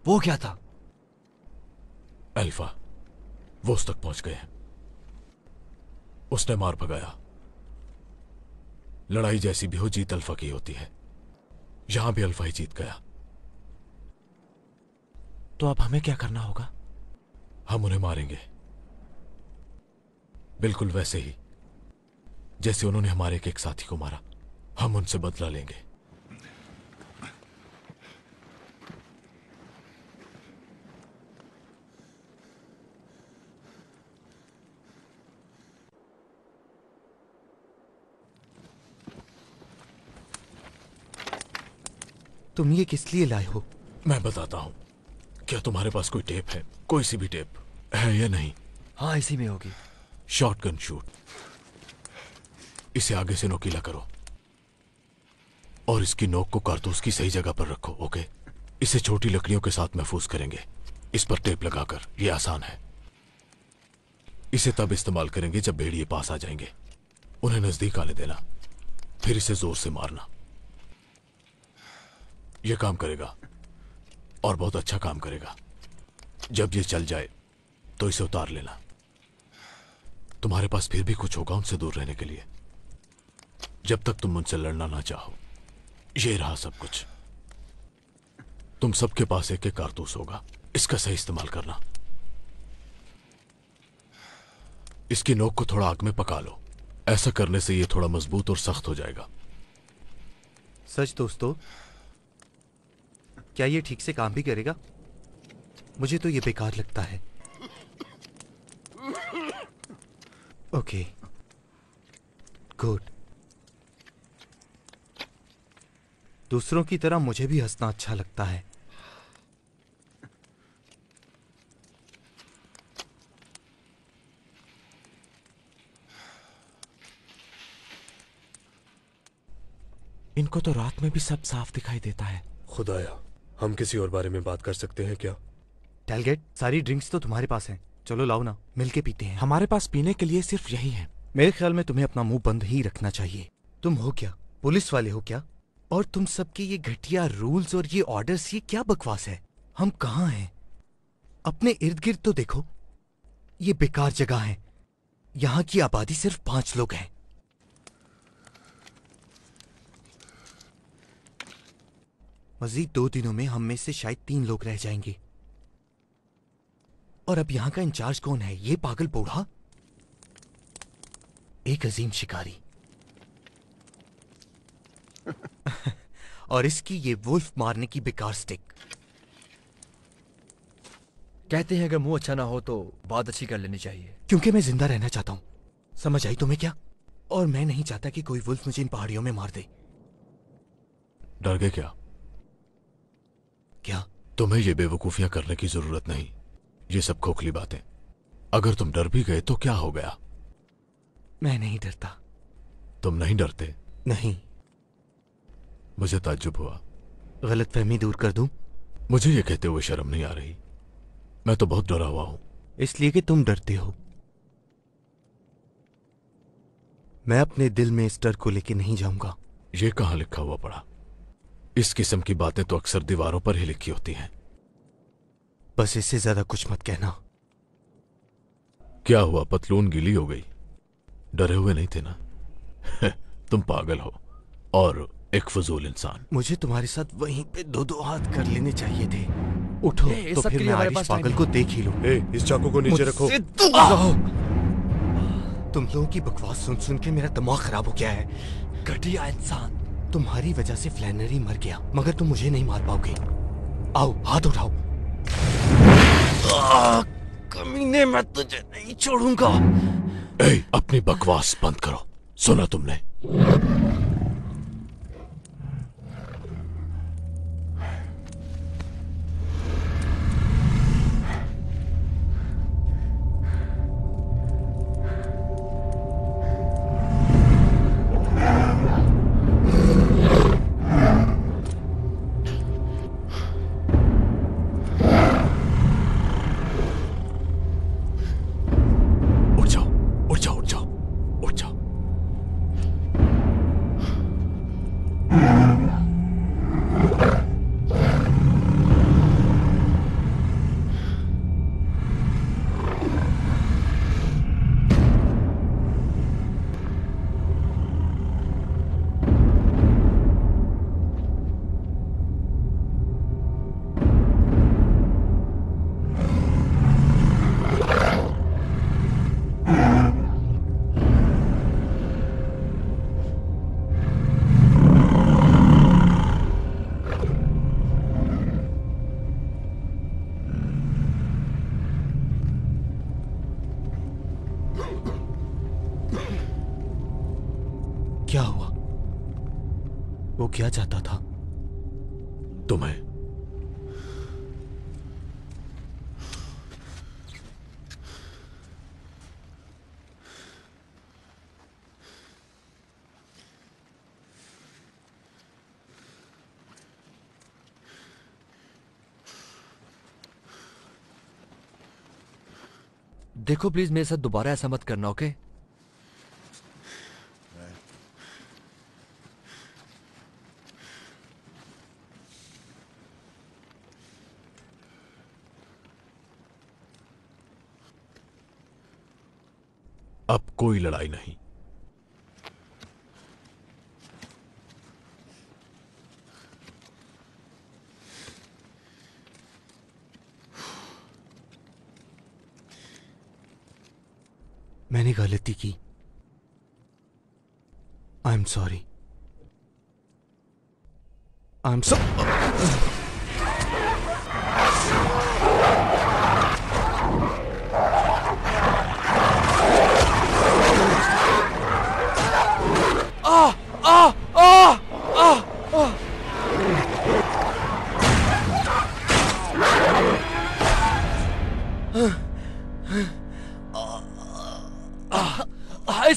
वो क्या था? अल्फ़ा। वो उस तक पहुँच गए हैं। उसने मार भगाया। लड़ाई जैसी भी हो जीत अल्फ़ा की होती है। यहाँ भी अल्फ़ा ही जीत गया। तो अब हमें क्या करना होगा? हम उन्हें मारेंगे। बिल्कुल वैसे ही जैसे उन्होंने हमारे एक, एक साथी को मारा हम उनसे बदला लेंगे। तुम ये किस लिए लाए हो? मैं बताता हूँ। क्या तुम्हारे पास कोई टेप है? कोई सी भी टेप है या नहीं? हाँ इसी में होगी। Shotgun shoot. इसे आगे से नोकीला करो। और इसकी नोक को कारतूस की सही जगह पर रखो ओके? इसे छोटी लकड़ियों के साथ महफूज करेंगे। इस पर टेप लगाकर। यह आसान है। इसे तब इस्तेमाल करेंगे जब भेड़िए पास आ जाएँगे। उन्हें नज़दीक आने देना। फिर इसे ज़ोर से मारना। यह काम करेगा और बहुत अच्छा काम करेगा। जब ये चल जाए तो इसे उतार लेना। तुम्हारे पास फिर भी कुछ होगा उनसे दूर रहने के लिए। जब तक तुम उनसे लड़ना ना चाहो, ये रहा सब कुछ। तुम सबके पास एक एक कारतूस होगा। इसका सही इस्तेमाल करना। इसकी नोक को थोड़ा आग में पका लो। ऐसा करने से ये थोड़ा मज़बूत और सख्त हो जाएगा। सच दोस्तों क्या ये ठीक से काम भी करेगा? मुझे तो ये बेकार लगता है। ओके। गुड। दूसरों की तरह मुझे भी हंसना अच्छा लगता है। इनको तो रात में भी सब साफ़ दिखाई देता है। खुदाया। हम किसी और बारे में बात कर सकते हैं क्या? टेलगेट सारी ड्रिंक्स तो तुम्हारे पास हैं। चलो लाओ ना मिलके पीते हैं। हमारे पास पीने के लिए सिर्फ़ यही है। मेरे ख्याल में तुम्हें अपना मुँह बंद ही रखना चाहिए। तुम हो क्या? पुलिस वाले हो क्या? और तुम सबके ये घटिया रूल्स और ये ऑर्डर्स ये क्या बकवास है? हम कहाँ हैं? अपने इर्द गिर्द तो देखो। ये बेकार जगह है। यहाँ की आबादी सिर्फ़ पाँच लोग हैं। मजीद दो दिनों में हम में से शायद तीन लोग रह जाएँगे। और अब यहाँ का इंचार्ज कौन है? ये पागल बूढ़ा? एक अजीम शिकारी। और इसकी ये वुल्फ मारने की बेकार स्टिक। कहते हैं अगर मुँह अच्छा ना हो तो बात अच्छी कर लेनी चाहिए। क्योंकि मैं ज़िंदा रहना चाहता हूँ। समझ आई तुम्हें क्या? और मैं नहीं चाहता कि कोई वुल्फ मुझे इन पहाड़ियों में मार दे। डर गए क्या? क्या? तुम्हें ये बेवकूफियाँ करने की ज़रूरत नहीं। ये सब खोखली बातें। अगर तुम डर भी गए तो क्या हो गया? मैं नहीं डरता। तुम नहीं डरते? नहीं। मुझे ताज्जुब हुआ। गलत फहमी दूर कर दूँ? मुझे ये कहते हुए शर्म नहीं आ रही। मैं तो बहुत डरा हुआ हूँ। इसलिए कि तुम डरते हो। मैं अपने दिल में इस डर को लेके नहीं जाऊँगा। ये कहाँ लिखा हुआ पड़ा? इस किस्म की बातें तो अक्सर दीवारों पर ही लिखी होती हैं। बस इससे ज़्यादा कुछ मत कहना। क्या हुआ? पतलून गीली हो गई। डरे हुए नहीं थे ना? तुम पागल हो और एक फजूल इंसान। मुझे तुम्हारे साथ वहीं पे दो दो हाथ कर लेने चाहिए थे। उठो ए, तो फिर मैं आरिश पागल को देख ही लूँ। ए, इस चाकू को नीचे रखो। तुम लोगों की बकवास सुन सुन के मेरा दिमाग खराब हो गया है। घटिया इंसान। तुम्हारी वजह से फ्लैनरी मर गया मगर तुम मुझे नहीं मार पाओगे। आओ हाथ उठाओ। आ, कमीने मैं तुझे नहीं छोड़ूँगा। ए, अपनी बकवास बंद करो। सुना तुमने? क्या चाहता था। तुम्हें? देखो प्लीज़ मेरे साथ दोबारा ऐसा मत करना ओके अब कोई लड़ाई नहीं। मैंने गलती की। I am sorry I am so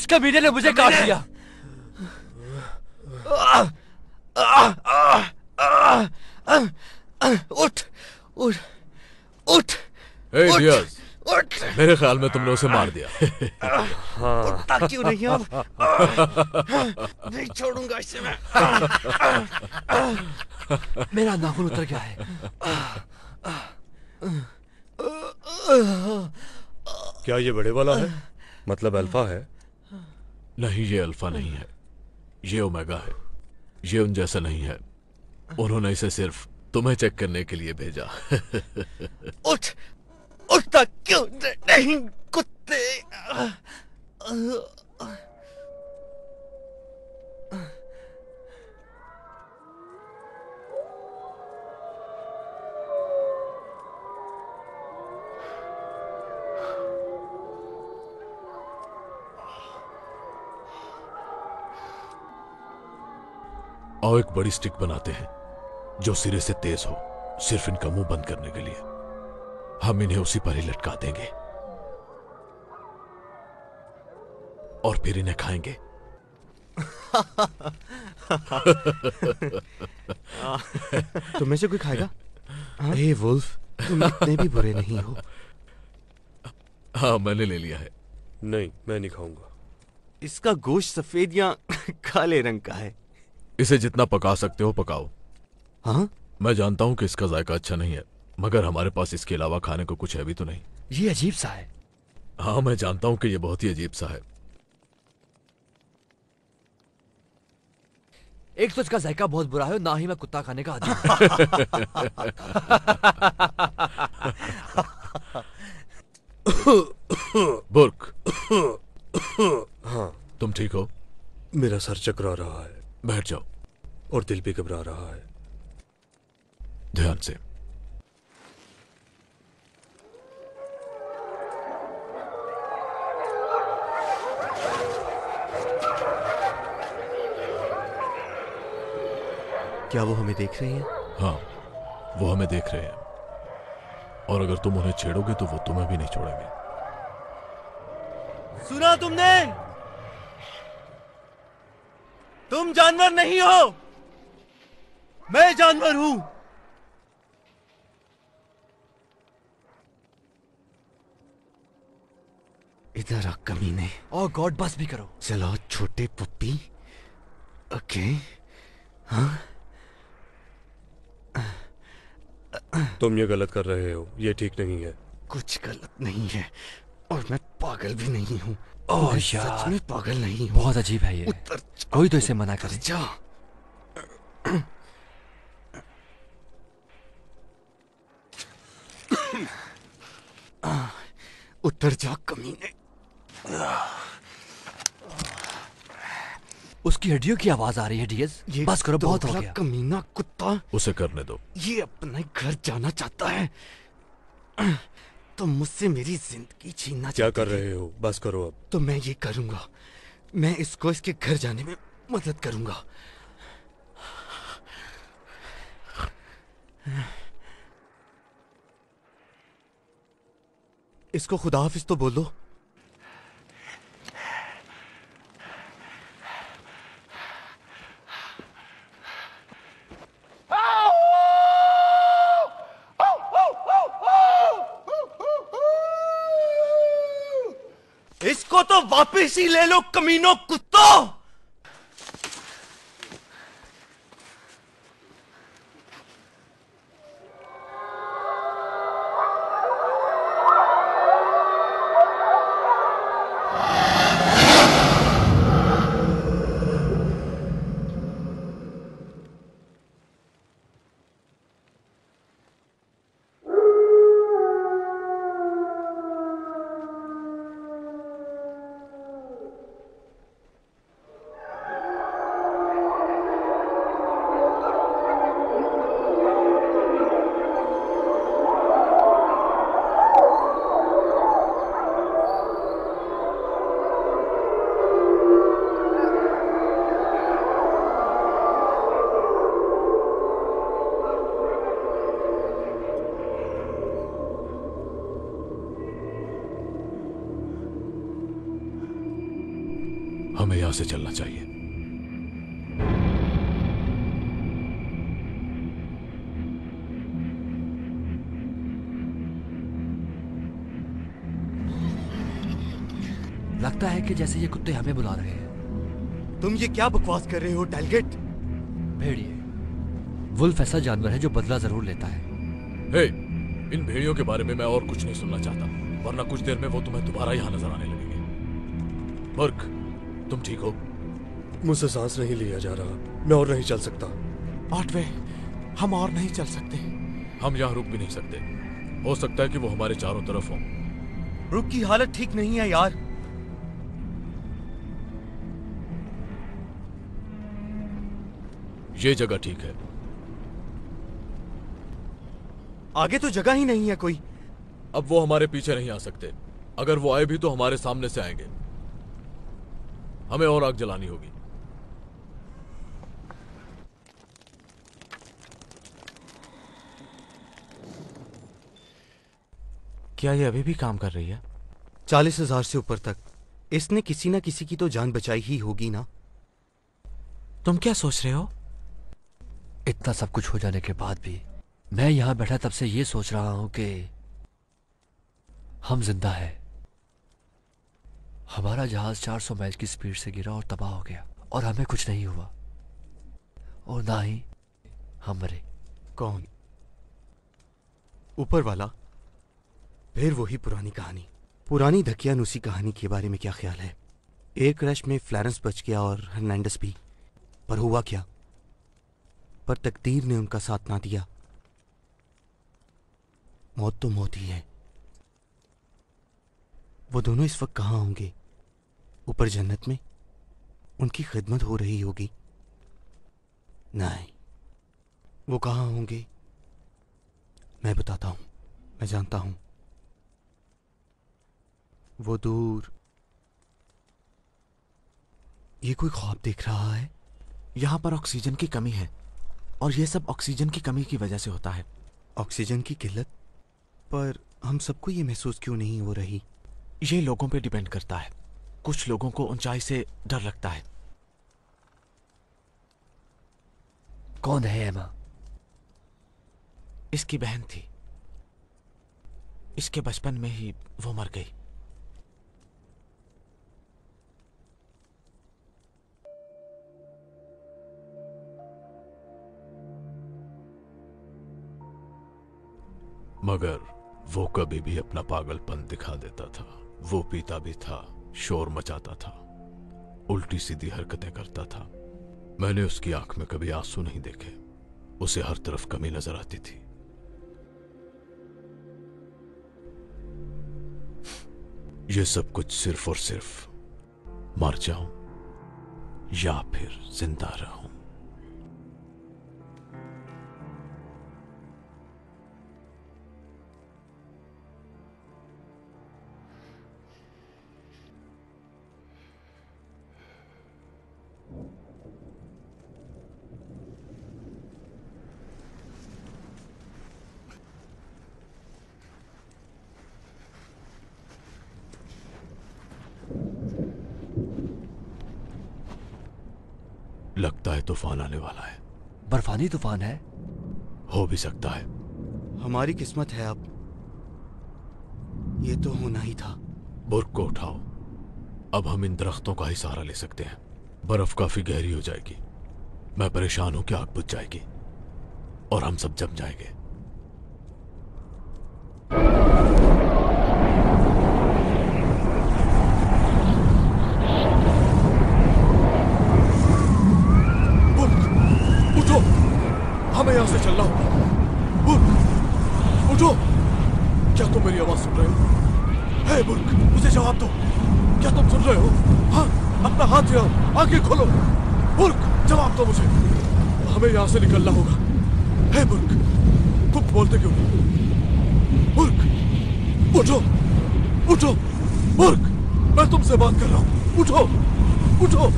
इस कमीने ने मुझे काट दिया। उठ उठ उठ, उठ मेरे ख्याल में तुमने उसे मार दिया। उठता क्यों नहीं अब नहीं छोड़ूँगा इसे मैं। मेरा नाखून उतर गया है। क्या ये बड़े वाला है? मतलब अल्फ़ा है? नहीं, ये अल्फ़ा नहीं है। ये ओमेगा है। ये उन जैसा नहीं है। उन्होंने इसे सिर्फ़ तुम्हें चेक करने के लिए भेजा। उठ, उठता क्यों? नहीं, कुत्ते। और एक बड़ी स्टिक बनाते हैं जो सिरे से तेज हो सिर्फ़ इनका मुँह बंद करने के लिए। हम इन्हें उसी पर ही लटका देंगे। और फिर इन्हें खाएँगे। तुम्हें से कोई खाएगा? ए वुल्फ तुम इतने भी बुरे नहीं हो। हाँ मैंने ले लिया है। नहीं मैं नहीं खाऊँगा। इसका गोश्त सफ़ेद या काले रंग का है। इसे जितना पका सकते हो पकाओ। हाँ? मैं जानता हूँ कि इसका जायका अच्छा नहीं है मगर हमारे पास इसके अलावा खाने को कुछ है भी तो नहीं। ये अजीब सा है। हाँ मैं जानता हूँ कि ये बहुत ही अजीब सा है। एक तो इसका जायका बहुत बुरा है ना ही मैं कुत्ता खाने का आदमी बुर्क। हाँ। तुम ठीक हो? मेरा सर चकरा रहा है। बैठ जाओ। और दिल भी घबरा रहा है। ध्यान से। क्या वो हमें देख रही हैं? हाँ वो हमें देख रहे हैं। और अगर तुम उन्हें छेड़ोगे तो वो तुम्हें भी नहीं छोड़ेंगे। सुना तुमने? तुम जानवर नहीं हो। मैं जानवर हूँ। इधर आ कमीने और गॉड बस भी करो। चलो छोटे पप्पी। ओके। हाँ? तुम ये गलत कर रहे हो। ये ठीक नहीं है। कुछ गलत नहीं है। और मैं पागल भी नहीं हूँ। ओह यार। सच में पागल नहीं हूँ। बहुत अजीब है ये। उतर कोई तो इसे मना करे। जा। उतर जा कमीने। उसकी हड्डियों की आवाज़ आ रही है डीएस। ये बस करो बहुत हो गया। कमीना कुत्ता। उसे करने दो। ये अपने घर जाना चाहता है। तो मुझसे मेरी ज़िंदगी छीनना क्या कर रहे हो? बस करो अब। तो मैं ये करूँगा। मैं इसको इसके घर जाने में मदद करूँगा। इसको खुदा हाफिज तो बोलो। इसको तो वापिस ही ले लो कमीनो कुत्तों। कि जैसे ये कुत्ते हमें बुला रहे हैं। तुम ये क्या बकवास कर रहे हो टैलगेट भेड़िए वुल्फ ऐसा जानवर है जो बदला ज़रूर लेता है। हे इन भेड़ियों के बारे में मैं और कुछ नहीं सुनना चाहता वरना कुछ देर में वो तुम्हें दोबारा यहाँ नज़र आने लगेंगे। बर्क तुम ठीक हो? मुझसे सांस नहीं लिया जा रहा मैं और नहीं चल सकता। ऑटवे हम और नहीं चल सकते। हम यहाँ रुक भी नहीं सकते। हो सकता है कि वो हमारे चारों तरफ़ हो। रुक की हालत ठीक नहीं है यार। ये जगह ठीक है। आगे तो जगह ही नहीं है कोई। अब वो हमारे पीछे नहीं आ सकते। अगर वो आए भी तो हमारे सामने से आएँगे। हमें और आग जलानी होगी। क्या ये अभी भी काम कर रही है? चालीस हज़ार से ऊपर तक। इसने किसी ना किसी की तो जान बचाई ही होगी ना। तुम क्या सोच रहे हो? इतना सब कुछ हो जाने के बाद भी मैं यहाँ बैठा तब से ये सोच रहा हूँ कि हम ज़िंदा है। हमारा जहाज़ 400 माइल की स्पीड से गिरा और तबाह हो गया और हमें कुछ नहीं हुआ। और ना ही हम मरे। कौन? ऊपर वाला? फिर वही पुरानी कहानी। पुरानी धकियानुसी कहानी के बारे में क्या ख्याल है? एक क्रश में फ्लैरेंस बच गया और हर्नांडस भी। पर हुआ क्या? पर तकदीर ने उनका साथ ना दिया। मौत तो मौत ही है। वो दोनों इस वक्त कहाँ होंगे? ऊपर जन्नत में? उनकी खिदमत हो रही होगी। नहीं। वो कहाँ होंगे? मैं बताता हूँ। मैं जानता हूँ। वो दूर। ये कोई ख्वाब देख रहा है? यहाँ पर ऑक्सीजन की कमी है। और ये सब ऑक्सीजन की कमी की वजह से होता है। ऑक्सीजन की किल्लत? पर हम सबको ये महसूस क्यों नहीं हो रही? ये लोगों पे डिपेंड करता है। कुछ लोगों को ऊंचाई से डर लगता है। कौन है एमा इसकी बहन थी। इसके बचपन में ही वो मर गई। मगर वो कभी भी अपना पागलपन दिखा देता था। वो पीता भी था, शोर मचाता था, उल्टी सीधी हरकतें करता था। मैंने उसकी आँख में कभी आँसू नहीं देखे। उसे हर तरफ़ कमी नज़र आती थी। ये सब कुछ सिर्फ़ और सिर्फ़ मर जाऊँ या फिर ज़िंदा रहूँ? तूफ़ान आने वाला है। बर्फानी तूफ़ान है? हो भी सकता है। हमारी किस्मत है अब। ये तो होना ही था। बुर्क को उठाओ। अब हम इन दरख्तों का ही सहारा ले सकते हैं। बर्फ़ काफ़ी गहरी हो जाएगी। मैं परेशान हूँ कि आग बुझ जाएगी। और हम सब जम जाएँगे बुर्क, उठो हमें यहाँ से चलना होगा बुर्क, उठो क्या तुम मेरी आवाज़ सुन रहे हो हे बुर्क मुझे जवाब दो क्या तुम सुन रहे हो हाँ अपना हाथ हिलाओ आँखें खोलो बुर्क जवाब दो मुझे हमें यहाँ से निकलना होगा। हे बुर्क तुम बोलते क्यों बुर्क उठो उठो बुर्क मैं तुमसे बात कर रहा हूँ। उठो उठो।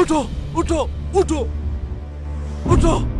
उठो उठो उठो उठो।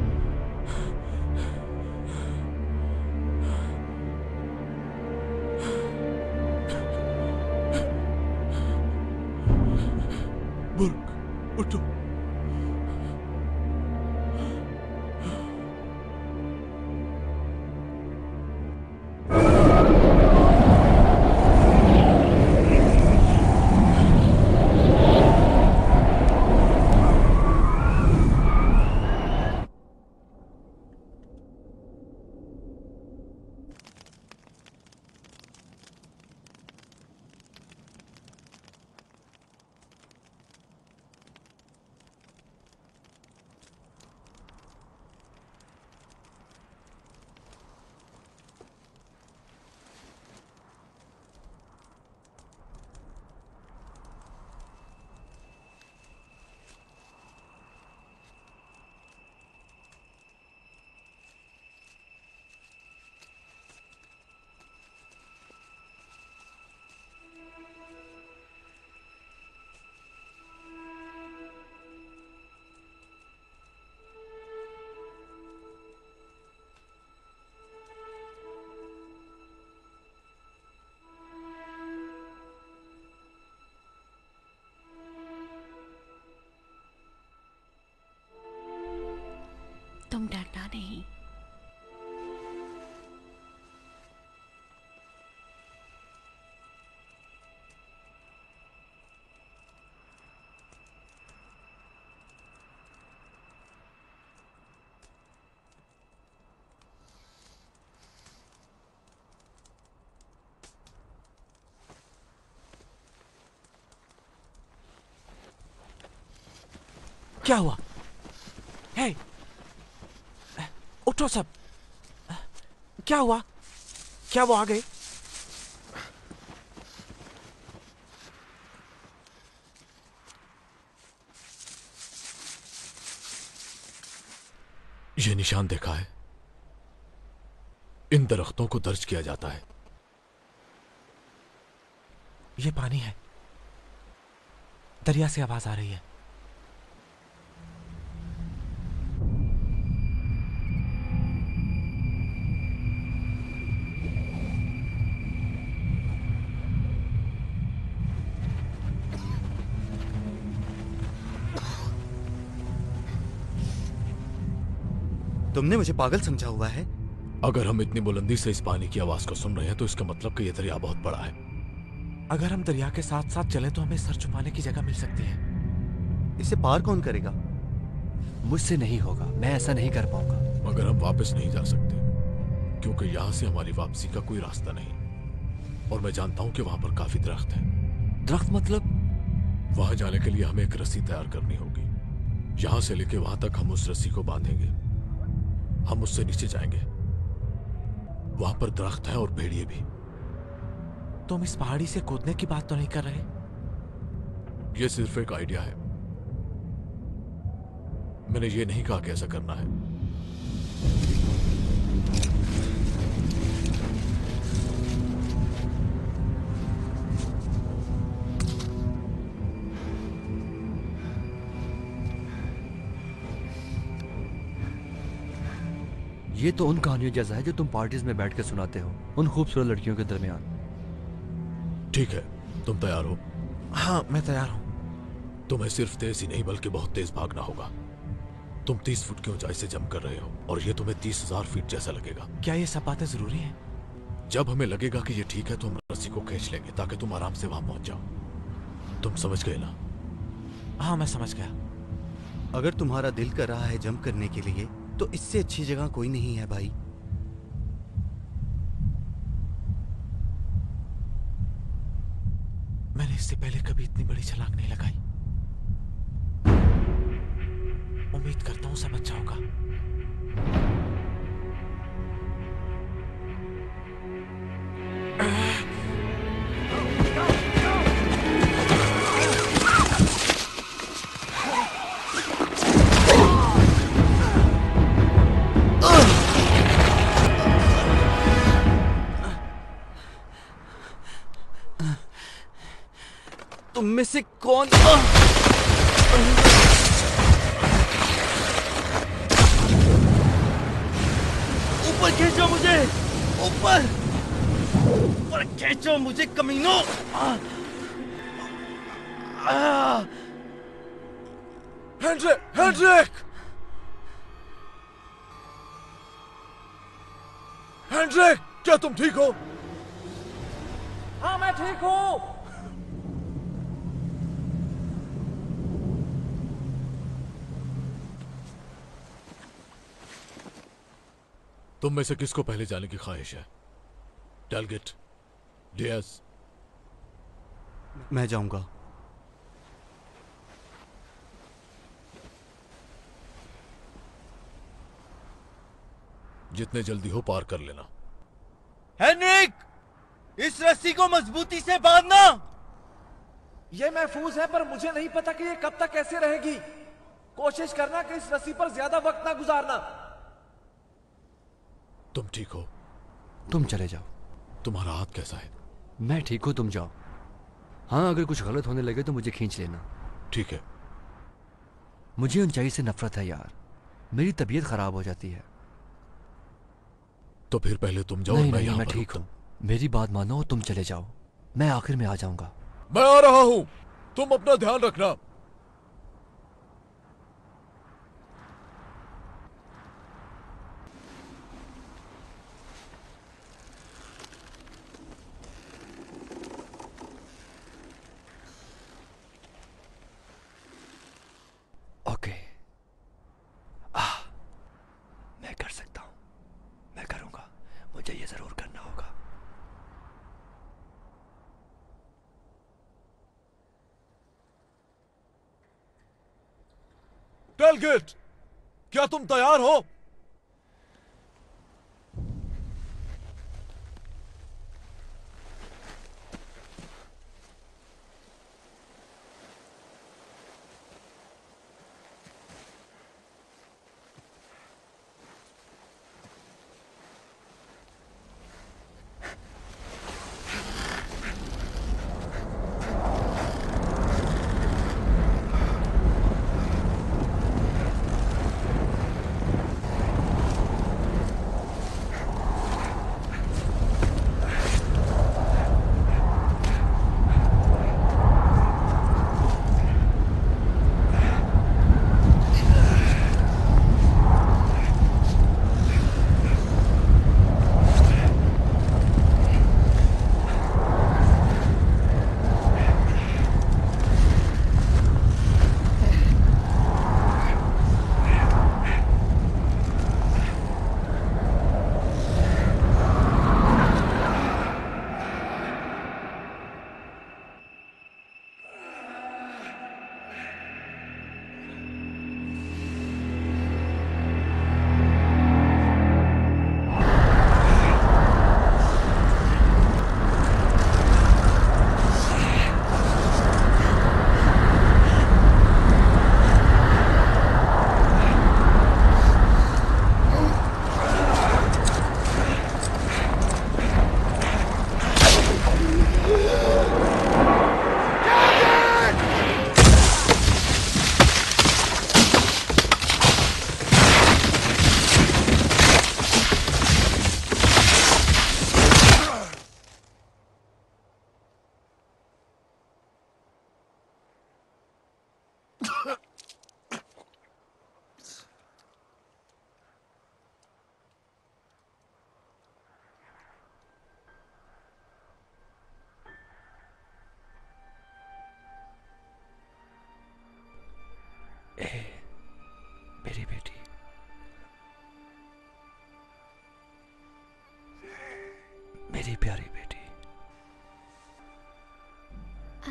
तुम डरना नहीं। क्या हुआ हे उठो सब। क्या हुआ? क्या वो आ गए? ये निशान देखा है। इन दरख्तों को दर्ज किया जाता है। ये पानी है। दरिया से आवाज़ आ रही है। तुमने मुझे पागल समझा हुआ है? अगर हम इतनी बुलंदी से इस पानी की आवाज़ को सुन रहे हैं तो इसका मतलब कि यह दरिया बहुत बड़ा है। अगर हम दरिया के साथ साथ चले तो हमें सर छुपाने की जगह मिल सकती है। इसे पार कौन करेगा? मुझसे नहीं होगा। मैं ऐसा नहीं कर पाऊँगा। मगर हम वापस नहीं जा सकते क्योंकि यहाँ से हमारी वापसी का कोई रास्ता नहीं। और मैं जानता हूँ कि वहाँ पर काफ़ी दरख्त है। दरख्त मतलब? वहाँ जाने के लिए हमें एक रस्सी तैयार करनी होगी। यहाँ से लेके वहाँ तक हम उस रस्सी को बांधेंगे। हम उससे नीचे जाएँगे। वहाँ पर दरख्त है और भेड़िए भी। तुम इस पहाड़ी से कूदने की बात तो नहीं कर रहे? ये सिर्फ़ एक आइडिया है। मैंने ये नहीं कहा कि ऐसा करना है। ये तो उन कहानियों जैसा है जो तुम पार्टीज़ में बैठ के सुनाते हो उन खूबसूरत लड़कियों के दरमियान। ठीक है तुम तैयार हो? हाँ मैं तैयार हूँ। तुम्हें सिर्फ़ तेज ही नहीं बल्कि बहुत तेज भागना होगा। तुम तीस फुट की ऊंचाई से जंप कर रहे हो और ये तुम्हें तीस हज़ार फीट जैसा लगेगा। क्या ये सब बातें ज़रूरी हैं? जब हमें लगेगा कि ये ठीक है तो हम रस्सी को खींच लेंगे ताकि तुम आराम से वहाँ पहुँच जाओ। तुम समझ गए ना? हाँ मैं समझ गया। अगर तुम्हारा दिल कर रहा है जंप करने के लिए तो इससे अच्छी जगह कोई नहीं है भाई। मैंने इससे पहले कभी इतनी बड़ी छलांग नहीं लगाई। उम्मीद करता हूँ सब अच्छा में से कौन ऊपर खींचो मुझे! ऊपर! ऊपर खींचो मुझे कमीनों! हेनरिक क्या तुम ठीक हो? हाँ मैं ठीक हूँ। तुम में से किसको पहले जाने की ख्वाहिश है? डेलगेट डियस मैं जाऊँगा। जितने जल्दी हो पार कर लेना। हेनरिक इस रस्सी को मजबूती से बांधना! यह महफूज है पर मुझे नहीं पता कि यह कब तक कैसे रहेगी। कोशिश करना कि इस रस्सी पर ज़्यादा वक्त ना गुजारना। तुम ठीक हो। तुम चले जाओ। तुम्हारा हाथ कैसा है? मैं ठीक हूँ तुम जाओ। हाँ अगर कुछ गलत होने लगे तो मुझे खींच लेना। ठीक है। मुझे ऊंचाई से नफरत है यार। मेरी तबीयत खराब हो जाती है। तो फिर पहले तुम जाओ नहीं मैं नहीं मैं ठीक हूँ। मेरी बात मानो तुम चले जाओ। मैं आखिर में आ जाऊँगा। मैं आ रहा हूँ। तुम अपना ध्यान रखना। टेलगेट क्या तुम तैयार हो?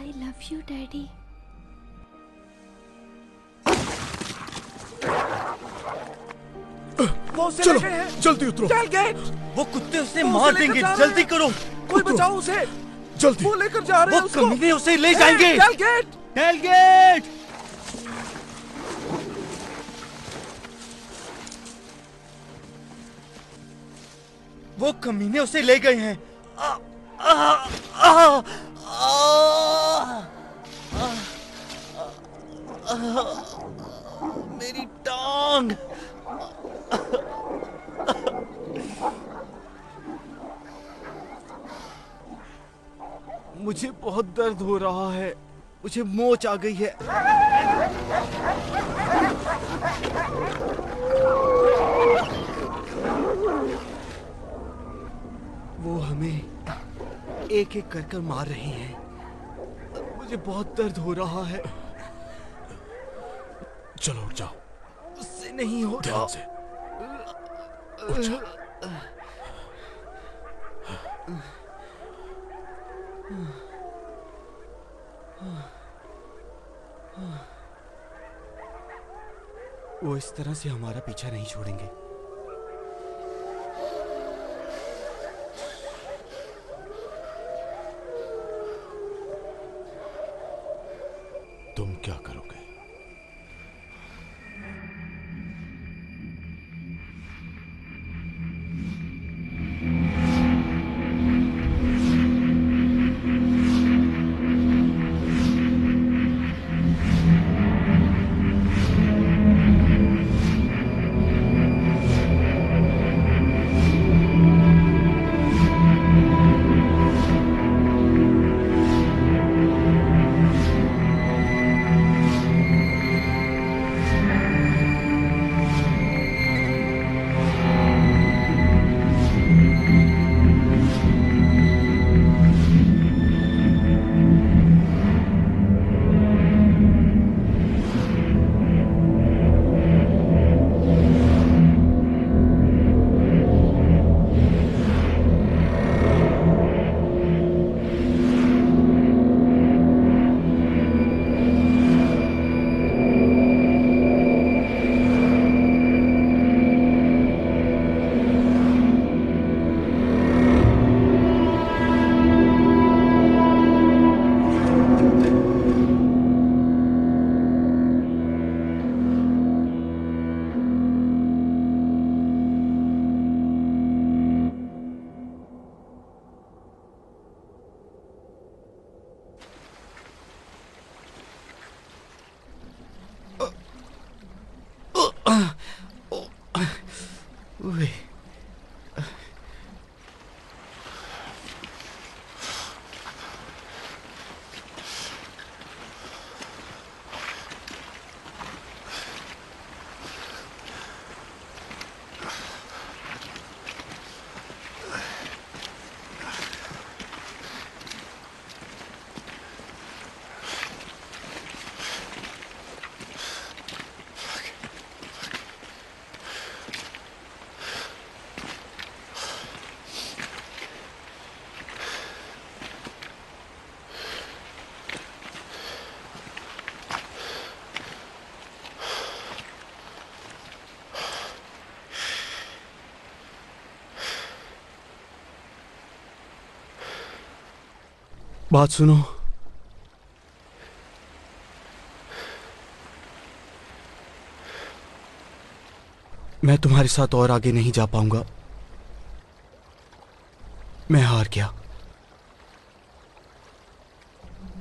आई लव यू डैडी वो उसे चलो गए जल्दी उतरो। टेलगेट वो कुत्ते उसे वो मार देंगे। जल्दी करो। कोई बचाओ उसे। जल्दी। वो लेकर जा रहे हैं वो उसको। कमीने उसे ले जाएँगे। टेलगेट टेलगेट वो कमीने उसे ले गए हैं। आ, आ, आ, आ, आ, आ, मेरी टांग। मुझे बहुत दर्द हो रहा है। मुझे मोच आ गई है। वो हमें एक एक कर कर मार रही हैं। मुझे बहुत दर्द हो रहा है। चलो उठ जाओ। उससे नहीं हो ध्यान से। उठ जाओ वो इस तरह से हमारा पीछा नहीं छोड़ेंगे। बात सुनो। मैं तुम्हारे साथ और आगे नहीं जा पाऊँगा। मैं हार गया।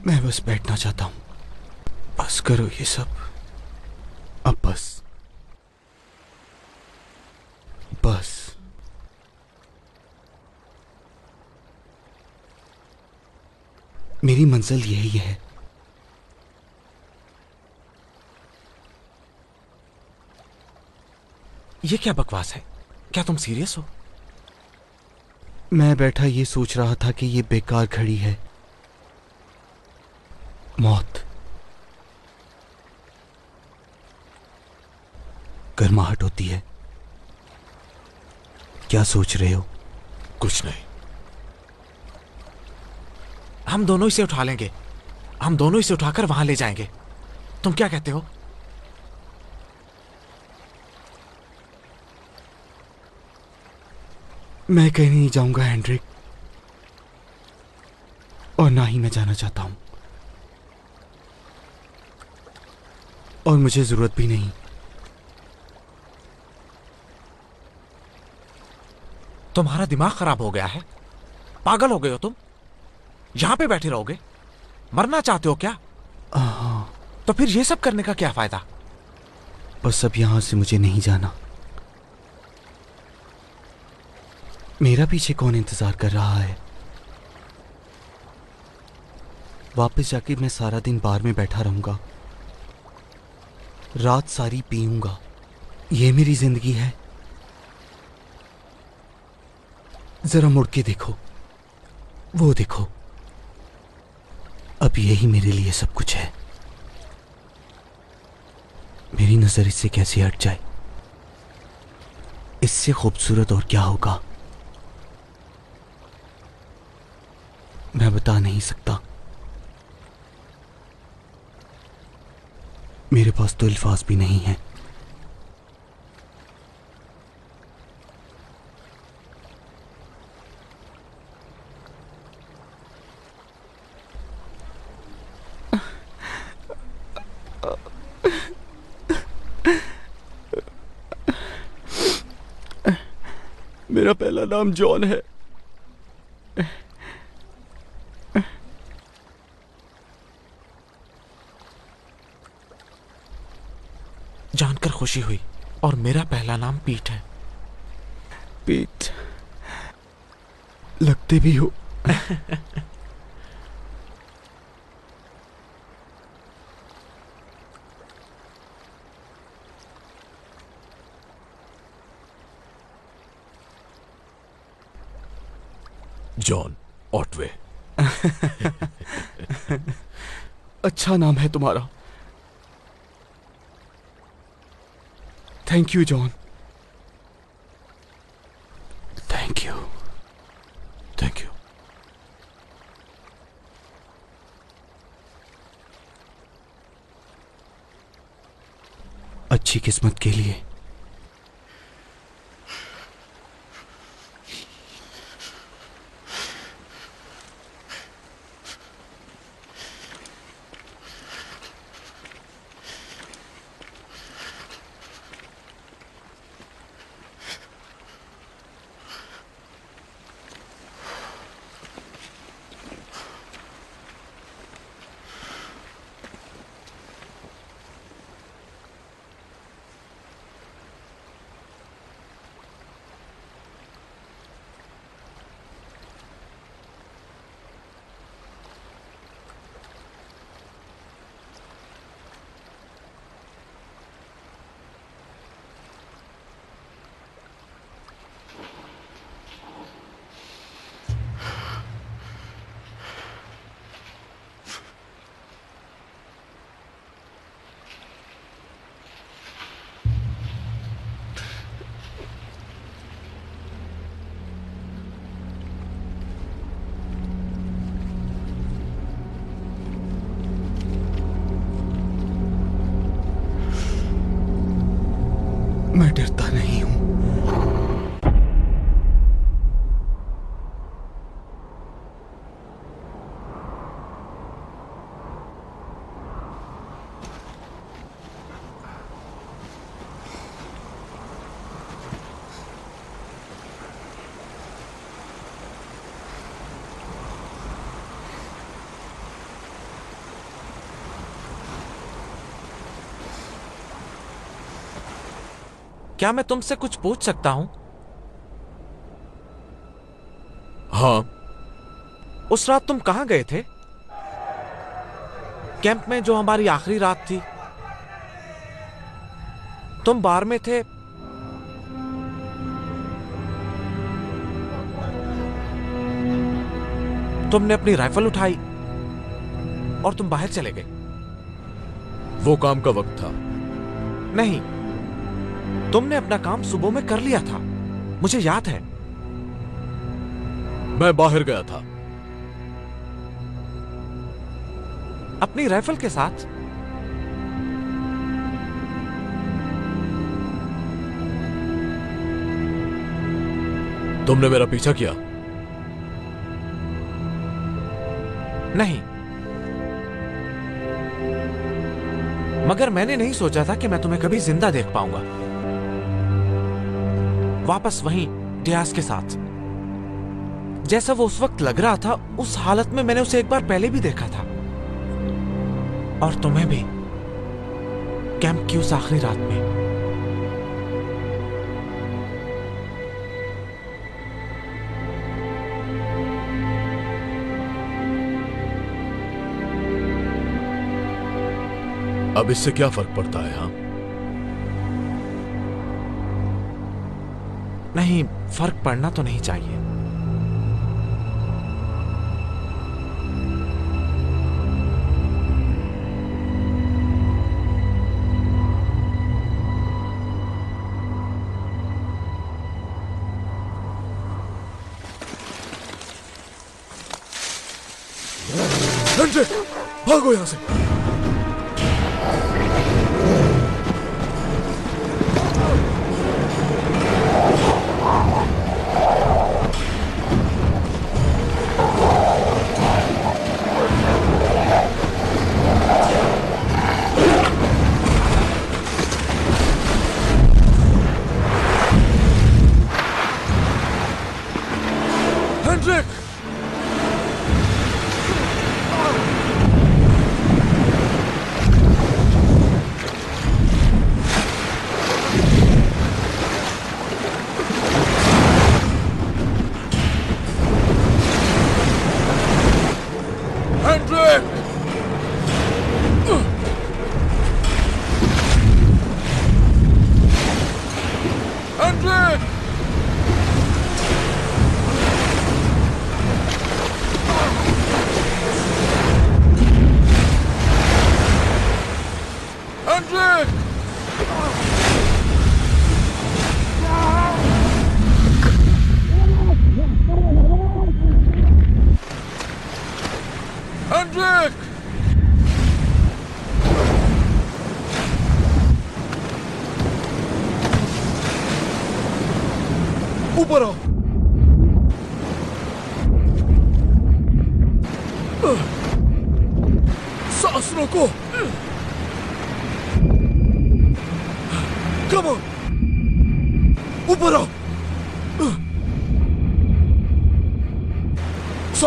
मैं बस बैठना चाहता हूँ। बस करो ये सब अब बस बस मेरी मंजिल यही है। ये क्या बकवास है? क्या तुम सीरियस हो? मैं बैठा ये सोच रहा था कि ये बेकार घड़ी है। मौत। गर्माहट होती है। क्या सोच रहे हो? कुछ नहीं। हम दोनों इसे उठा लेंगे। हम दोनों इसे उठाकर वहाँ ले जाएँगे। तुम क्या कहते हो? मैं कहीं नहीं जाऊँगा हेनरिक और ना ही मैं जाना चाहता हूँ। और मुझे ज़रूरत भी नहीं। तुम्हारा दिमाग खराब हो गया है। पागल हो गए हो तुम। यहाँ पे बैठे रहोगे? मरना चाहते हो क्या? तो फिर ये सब करने का क्या फ़ायदा? बस अब यहाँ से मुझे नहीं जाना। मेरा पीछे कौन इंतज़ार कर रहा है? वापस जाके मैं सारा दिन बार में बैठा रहूँगा। रात सारी पीऊँगा। ये मेरी ज़िंदगी है। जरा मुड़ के देखो। वो देखो। अब यही मेरे लिए सब कुछ है। मेरी नज़र इससे कैसे हट जाए? इससे खूबसूरत और क्या होगा? मैं बता नहीं सकता। मेरे पास तो अल्फाज भी नहीं है। मेरा पहला नाम जॉन है। जानकर खुशी हुई और मेरा पहला नाम पीठ है। पीठ लगते भी हो। John Otway. अच्छा नाम है तुम्हारा। Thank you John thank you thank you अच्छी किस्मत के लिए। क्या मैं तुमसे कुछ पूछ सकता हूँ? हाँ। उस रात तुम कहाँ गए थे? कैंप में जो हमारी आखिरी रात थी। तुम बार में थे। तुमने अपनी राइफल उठाई और तुम बाहर चले गए। वो काम का वक्त था। नहीं। तुमने अपना काम सुबह में कर लिया था। मुझे याद है। मैं बाहर गया था। अपनी राइफल के साथ। तुमने मेरा पीछा किया। नहीं। मगर मैंने नहीं सोचा था कि मैं तुम्हें कभी ज़िंदा देख पाऊँगा। वापस वहीं डियास के साथ। जैसा वो उस वक्त लग रहा था, उस हालत में मैंने उसे एक बार पहले भी देखा था। और तुम्हें भी। कैंप की उस आखिरी रात में। अब इससे क्या फ़र्क पड़ता है हाँ? नहीं फ़र्क पड़ना तो नहीं चाहिए। भागो यहाँ से।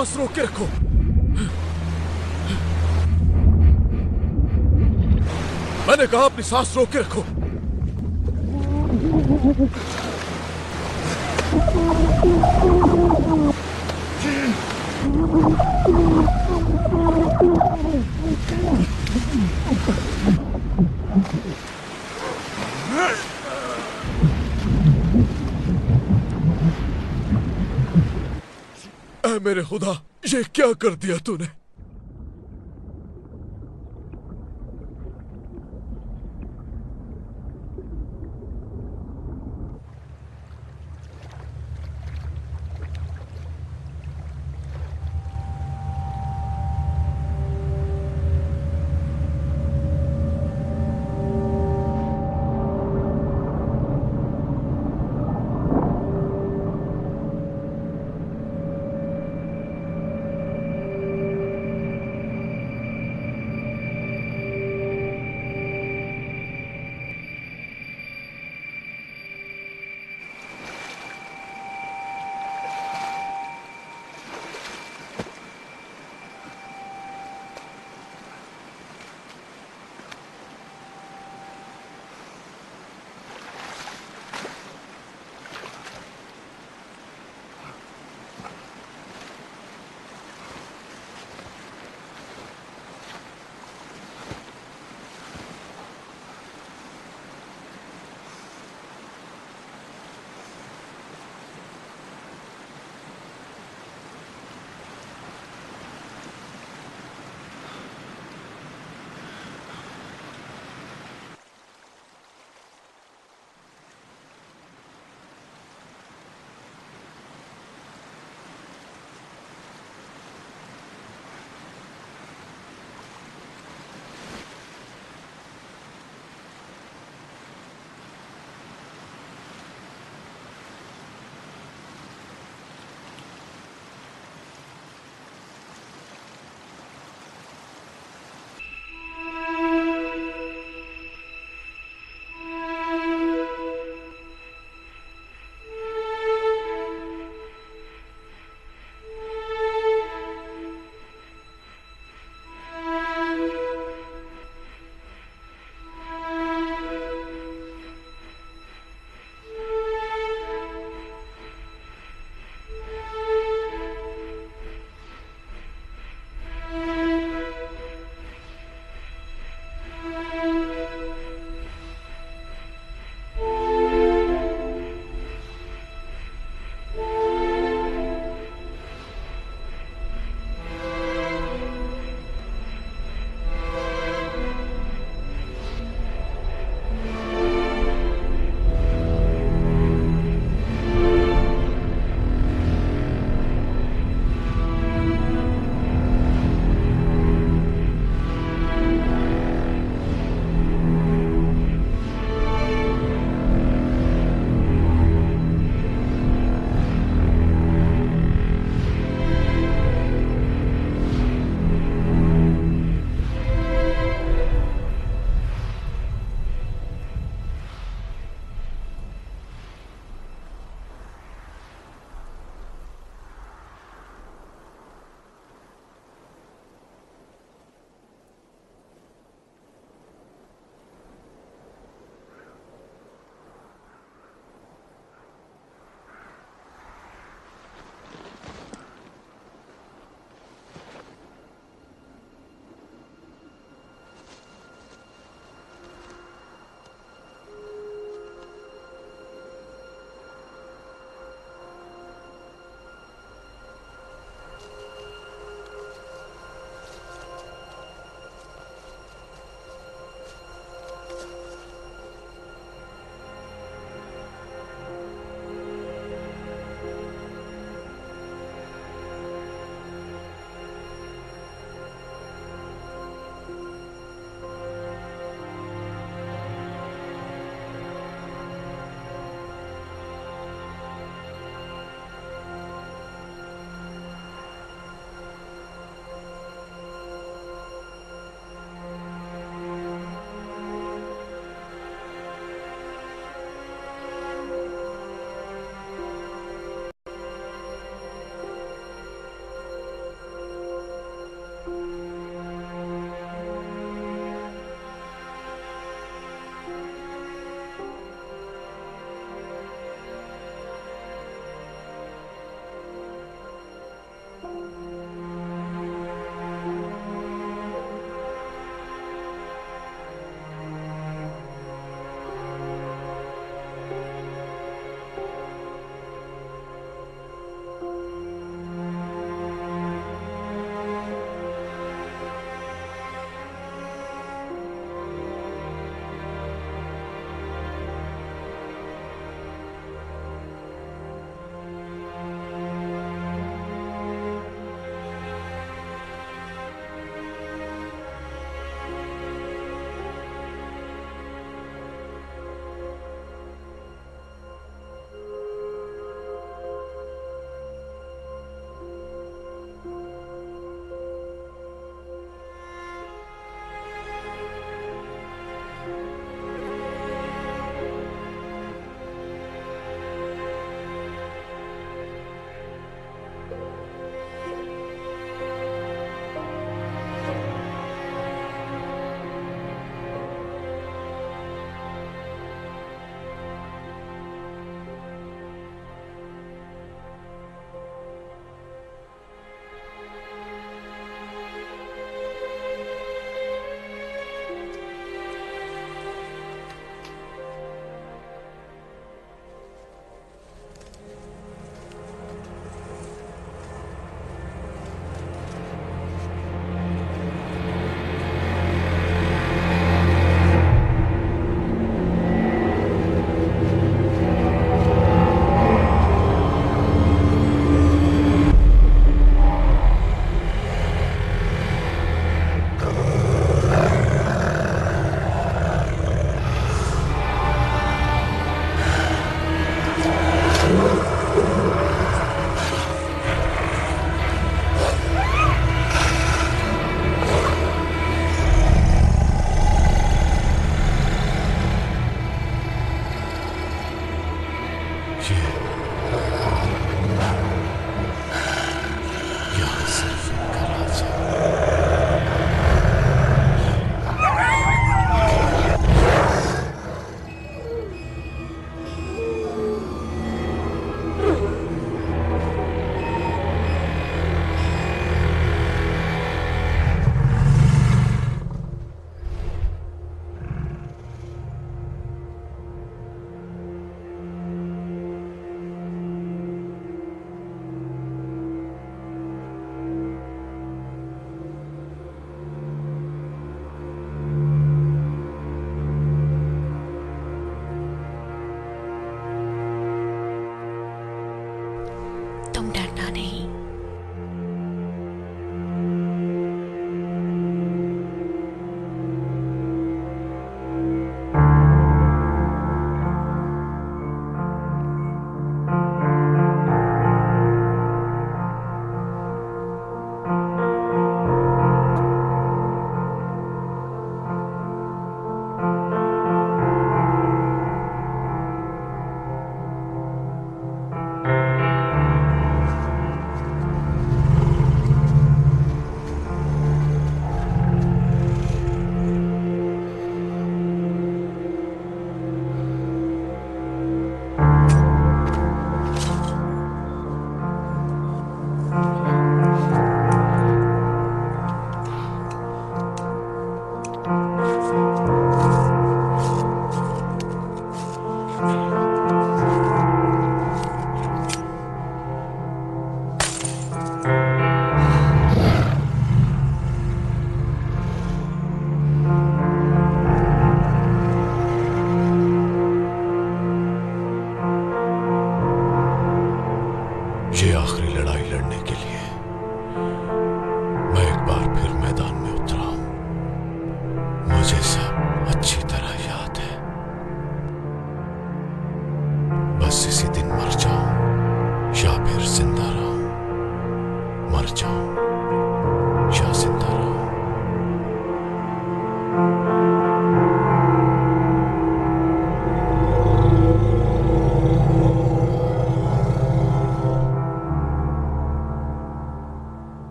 रोक के रखो मैंने कहा अपनी सांस रोक रखो मेरे खुदा ये क्या कर दिया तूने?